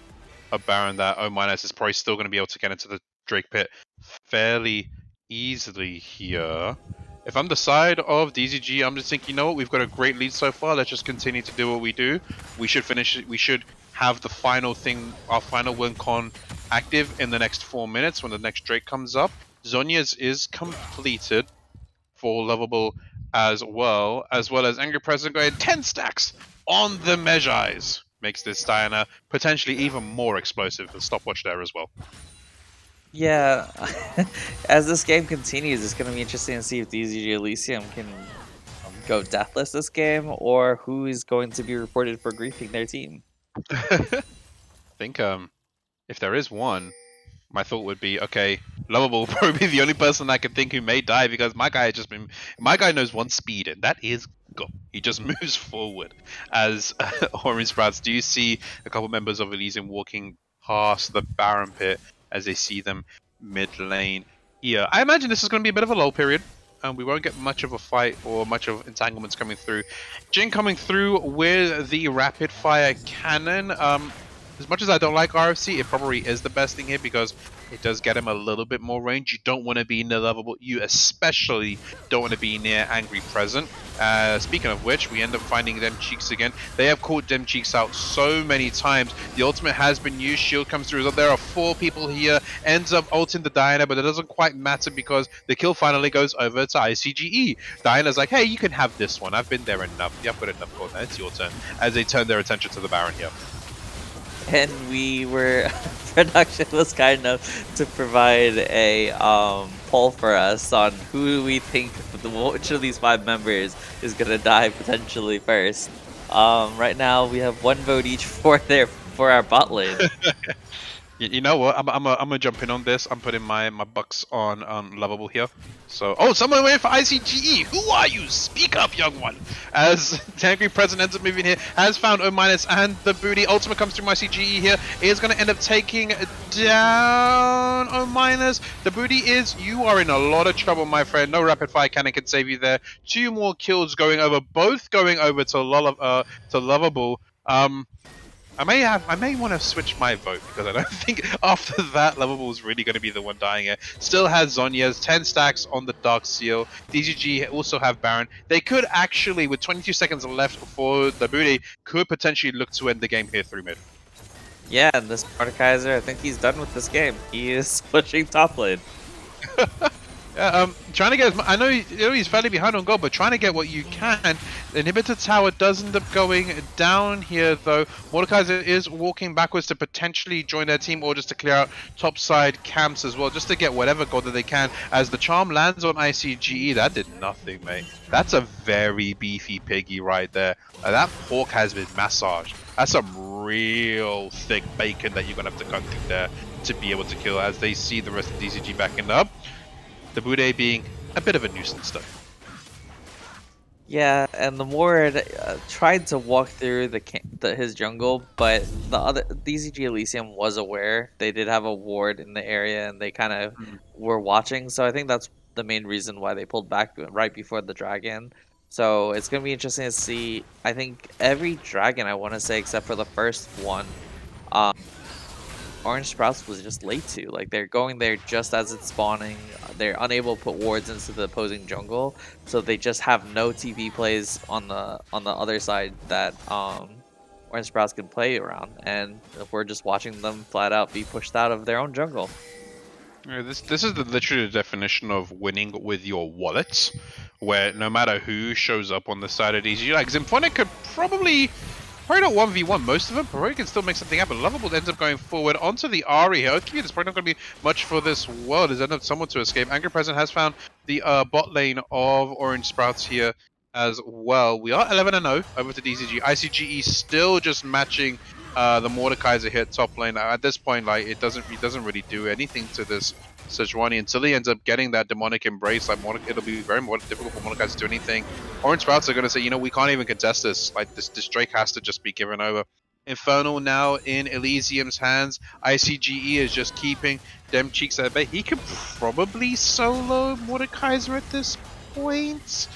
a Baron that oh, O minus is probably still going to be able to get into the Drake pit fairly easily here. If I'm the side of DZG, I'm just thinking, you know what, we've got a great lead so far. Let's just continue to do what we do. We should finish it. We should have the final thing, our final win con active in the next four minutes when the next Drake comes up. Zhonya's is completed for lovable as well, as well as Angry President going 10 stacks on the Mejai's. Makes this Diana potentially even more explosive. A stopwatch there as well. Yeah, as this game continues, it's going to be interesting to see if DZG Elysium can um, go deathless this game, or who is going to be reported for griefing their team. I think um, if there is one, my thought would be okay. Lovable will probably be the only person I can think who may die because my guy has just been. My guy knows one speed, and that is go. He just moves forward. As uh, Orange Sprouts, do you see a couple members of Elysium walking past the Baron pit as they see them mid lane here? I imagine this is going to be a bit of a lull period. Um, we won't get much of a fight or much of entanglements coming through. Jhin coming through with the rapid fire cannon. Um, as much as I don't like RFC, it probably is the best thing here because it does get him a little bit more range. You don't want to be near lovable. You especially don't want to be near angry present. Uh, speaking of which, we end up finding them cheeks again. They have caught them cheeks out so many times. The ultimate has been used. Shield comes through. There are four people here. Ends up ulting the Diana, but it doesn't quite matter because the kill finally goes over to ICGE. Diana's like, hey, you can have this one. I've been there enough. Yeah, I've got enough gold. Now it's your turn. As they turn their attention to the Baron here. And we were production was kind enough to provide a um, poll for us on who we think the, which of these five members is gonna die potentially first. Um, right now we have one vote each for their for our bot lane. You, you know what? I'm I'm I'm gonna jump in on this. I'm putting my my bucks on um lovable here. So oh, someone went for ICGE. Who are you? Speak up, young one. As Angry President ends up moving here, has found O minus and the booty. Ultimate comes through my CGE here. Is gonna end up taking down O minus. The booty is you are in a lot of trouble, my friend. No rapid fire cannon can save you there. Two more kills going over, both going over to Lull uh to lovable. Um. I may have, I may want to switch my vote because I don't think after that Lovable is really going to be the one dying here. Still has Zhonya's 10 stacks on the Dark Seal. DZG also have Baron. They could actually, with 22 seconds left before the booty, could potentially look to end the game here through mid. yeah, and this Mordekaiser, I think he's done with this game. He is pushing top lane. Yeah, um, trying to get. I know, you know he's fairly behind on gold, but trying to get what you can. The inhibitor tower does end up going down here, though. Mordekaiser is walking backwards to potentially join their team, or just to clear out topside camps as well, just to get whatever gold that they can. As the charm lands on ICGE, that did nothing, mate. That's a very beefy piggy right there. Uh, that pork has been massaged. That's some real thick bacon that you're gonna have to cut through there to be able to kill. As they see the rest of DZG backing up the Bude being a bit of a nuisance though. Yeah, and the Mord uh, tried to walk through the, the his jungle, but the other DZG Elysium was aware. They did have a ward in the area, and they kind of Mhm. were watching. So I think that's the main reason why they pulled back right before the dragon. So it's gonna be interesting to see. I think every dragon, I want to say, except for the first one, um, Orange Sprouts was just late to. Like they're going there just as it's spawning. They're unable to put wards into the opposing jungle, so they just have no TV plays on the on the other side that um, Orange Sprouts can play around, and we're just watching them flat out be pushed out of their own jungle. Yeah, this this is the literally the definition of winning with your wallets, where no matter who shows up on the side of DZG, like Symphonic could probably probably not one v one most of them, probably can still make something happen. Lovable ends up going forward onto the Ahri here. Okay, there's probably not going to be much for this world. There's enough someone to escape. Angry Present has found the uh, bot lane of Orange Sprouts here as well. We are 11 0 over to DZG. ICGE still just matching uh, the Mordekaiser here top lane. At this point, like it doesn't it doesn't really do anything to this Sejuani until he ends up getting that demonic embrace. Like it'll be very difficult for Mordekaiser to do anything. Orange Sprouts are going to say, you know, we can't even contest this. Like this, this Drake has to just be given over. Infernal now in Elysium's hands. ICGE is just keeping them cheeks at bay. He could probably solo Mordekaiser at this point.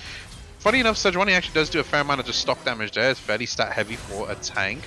Funny enough, Sejuani actually does do a fair amount of just stock damage there. It's fairly stat heavy for a tank.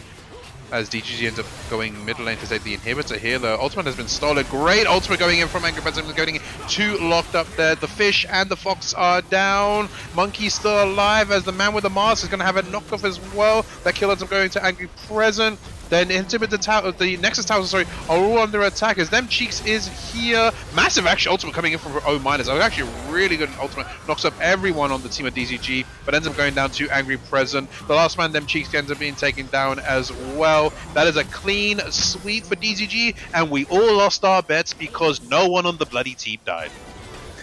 As DZG ends up going middle lane to save the inhibitor here. The ultimate has been stolen. Great ultimate going in from Angry President. Going in. Two locked up there. The fish and the fox are down. Monkey still alive as the man with the mask is going to have a knockoff as well. That kill ends up going to Angry Present. Then Intimate Tower, the Nexus Towers, sorry, are all under attack as them cheeks is here. Massive actually ultimate coming in from O minus. Oh, actually really good ultimate. Knocks up everyone on the team of DZG, but ends up going down to Angry Present. The last man, them cheeks, ends up being taken down as well. That is a clean sweep for DZG, and we all lost our bets because no one on the bloody team died.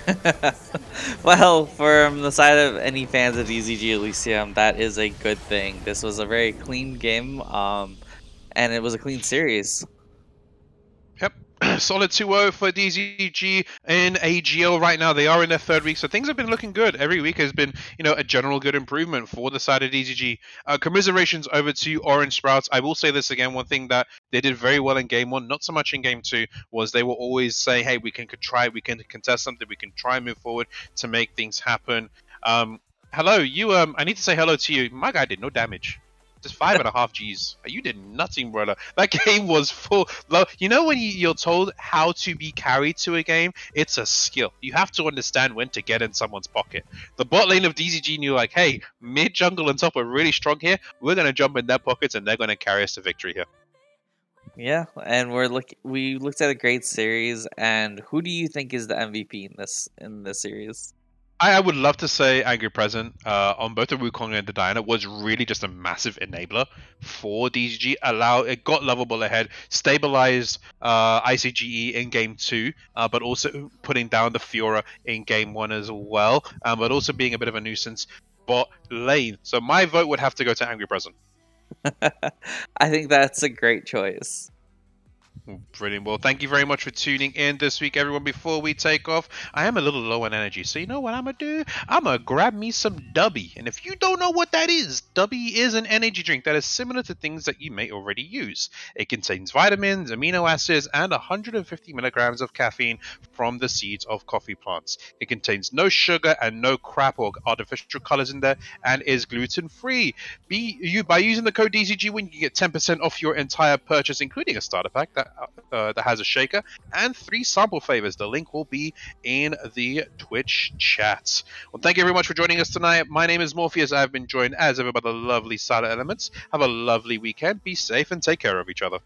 well, from the side of any fans of DZG Elysium, that is a good thing. This was a very clean game, um, and it was a clean series. Yep. Solid 2-0 for DZG in AGL right now. They are in their third week, so things have been looking good. Every week has been, you know, a general good improvement for the side of DZG. Uh, commiserations over to Orange Sprouts. I will say this again. One thing that they did very well in game one, not so much in game two, was they will always say, "Hey, we can try, we can contest something, we can try and move forward to make things happen." Um, hello, you. Um, I need to say hello to you. My guy did no damage. Just five and a half G's. You did nothing, brother. That game was full. You know when you, you're told how to be carried to a game, it's a skill. You have to understand when to get in someone's pocket. The bot lane of DZG knew like, hey, mid jungle and top are really strong here. We're gonna jump in their pockets and they're gonna carry us to victory here. Yeah, and we're look we looked at a great series. And who do you think is the MVP in this in this series? I, I would love to say Angry Present uh, on both the Wukong and the Diana was really just a massive enabler for DZG. Allow it got lovable ahead, stabilized uh, ICGE in game two, uh, but also putting down the Fiora in game one as well, um, but also being a bit of a nuisance bot lane. So my vote would have to go to Angry Present. I think that's a great choice. Brilliant. Well, thank you very much for tuning in this week, everyone. Before we take off, I am a little low on energy, so you know what I'm gonna do? I'm gonna grab me some Dubby. And if you don't know what that is, Dubby is an energy drink that is similar to things that you may already use. It contains vitamins, amino acids, and 150 milligrams of caffeine from the seeds of coffee plants. It contains no sugar and no crap or artificial colors in there, and is gluten free. Be you by using the code DZG when you get 10% off your entire purchase, including a starter pack that uh, that has a shaker and three sample flavors. The link will be in the Twitch chat. Well, thank you very much for joining us tonight. My name is Morpheus. I've been joined as ever by the lovely Sada Elements. Have a lovely weekend. Be safe and take care of each other.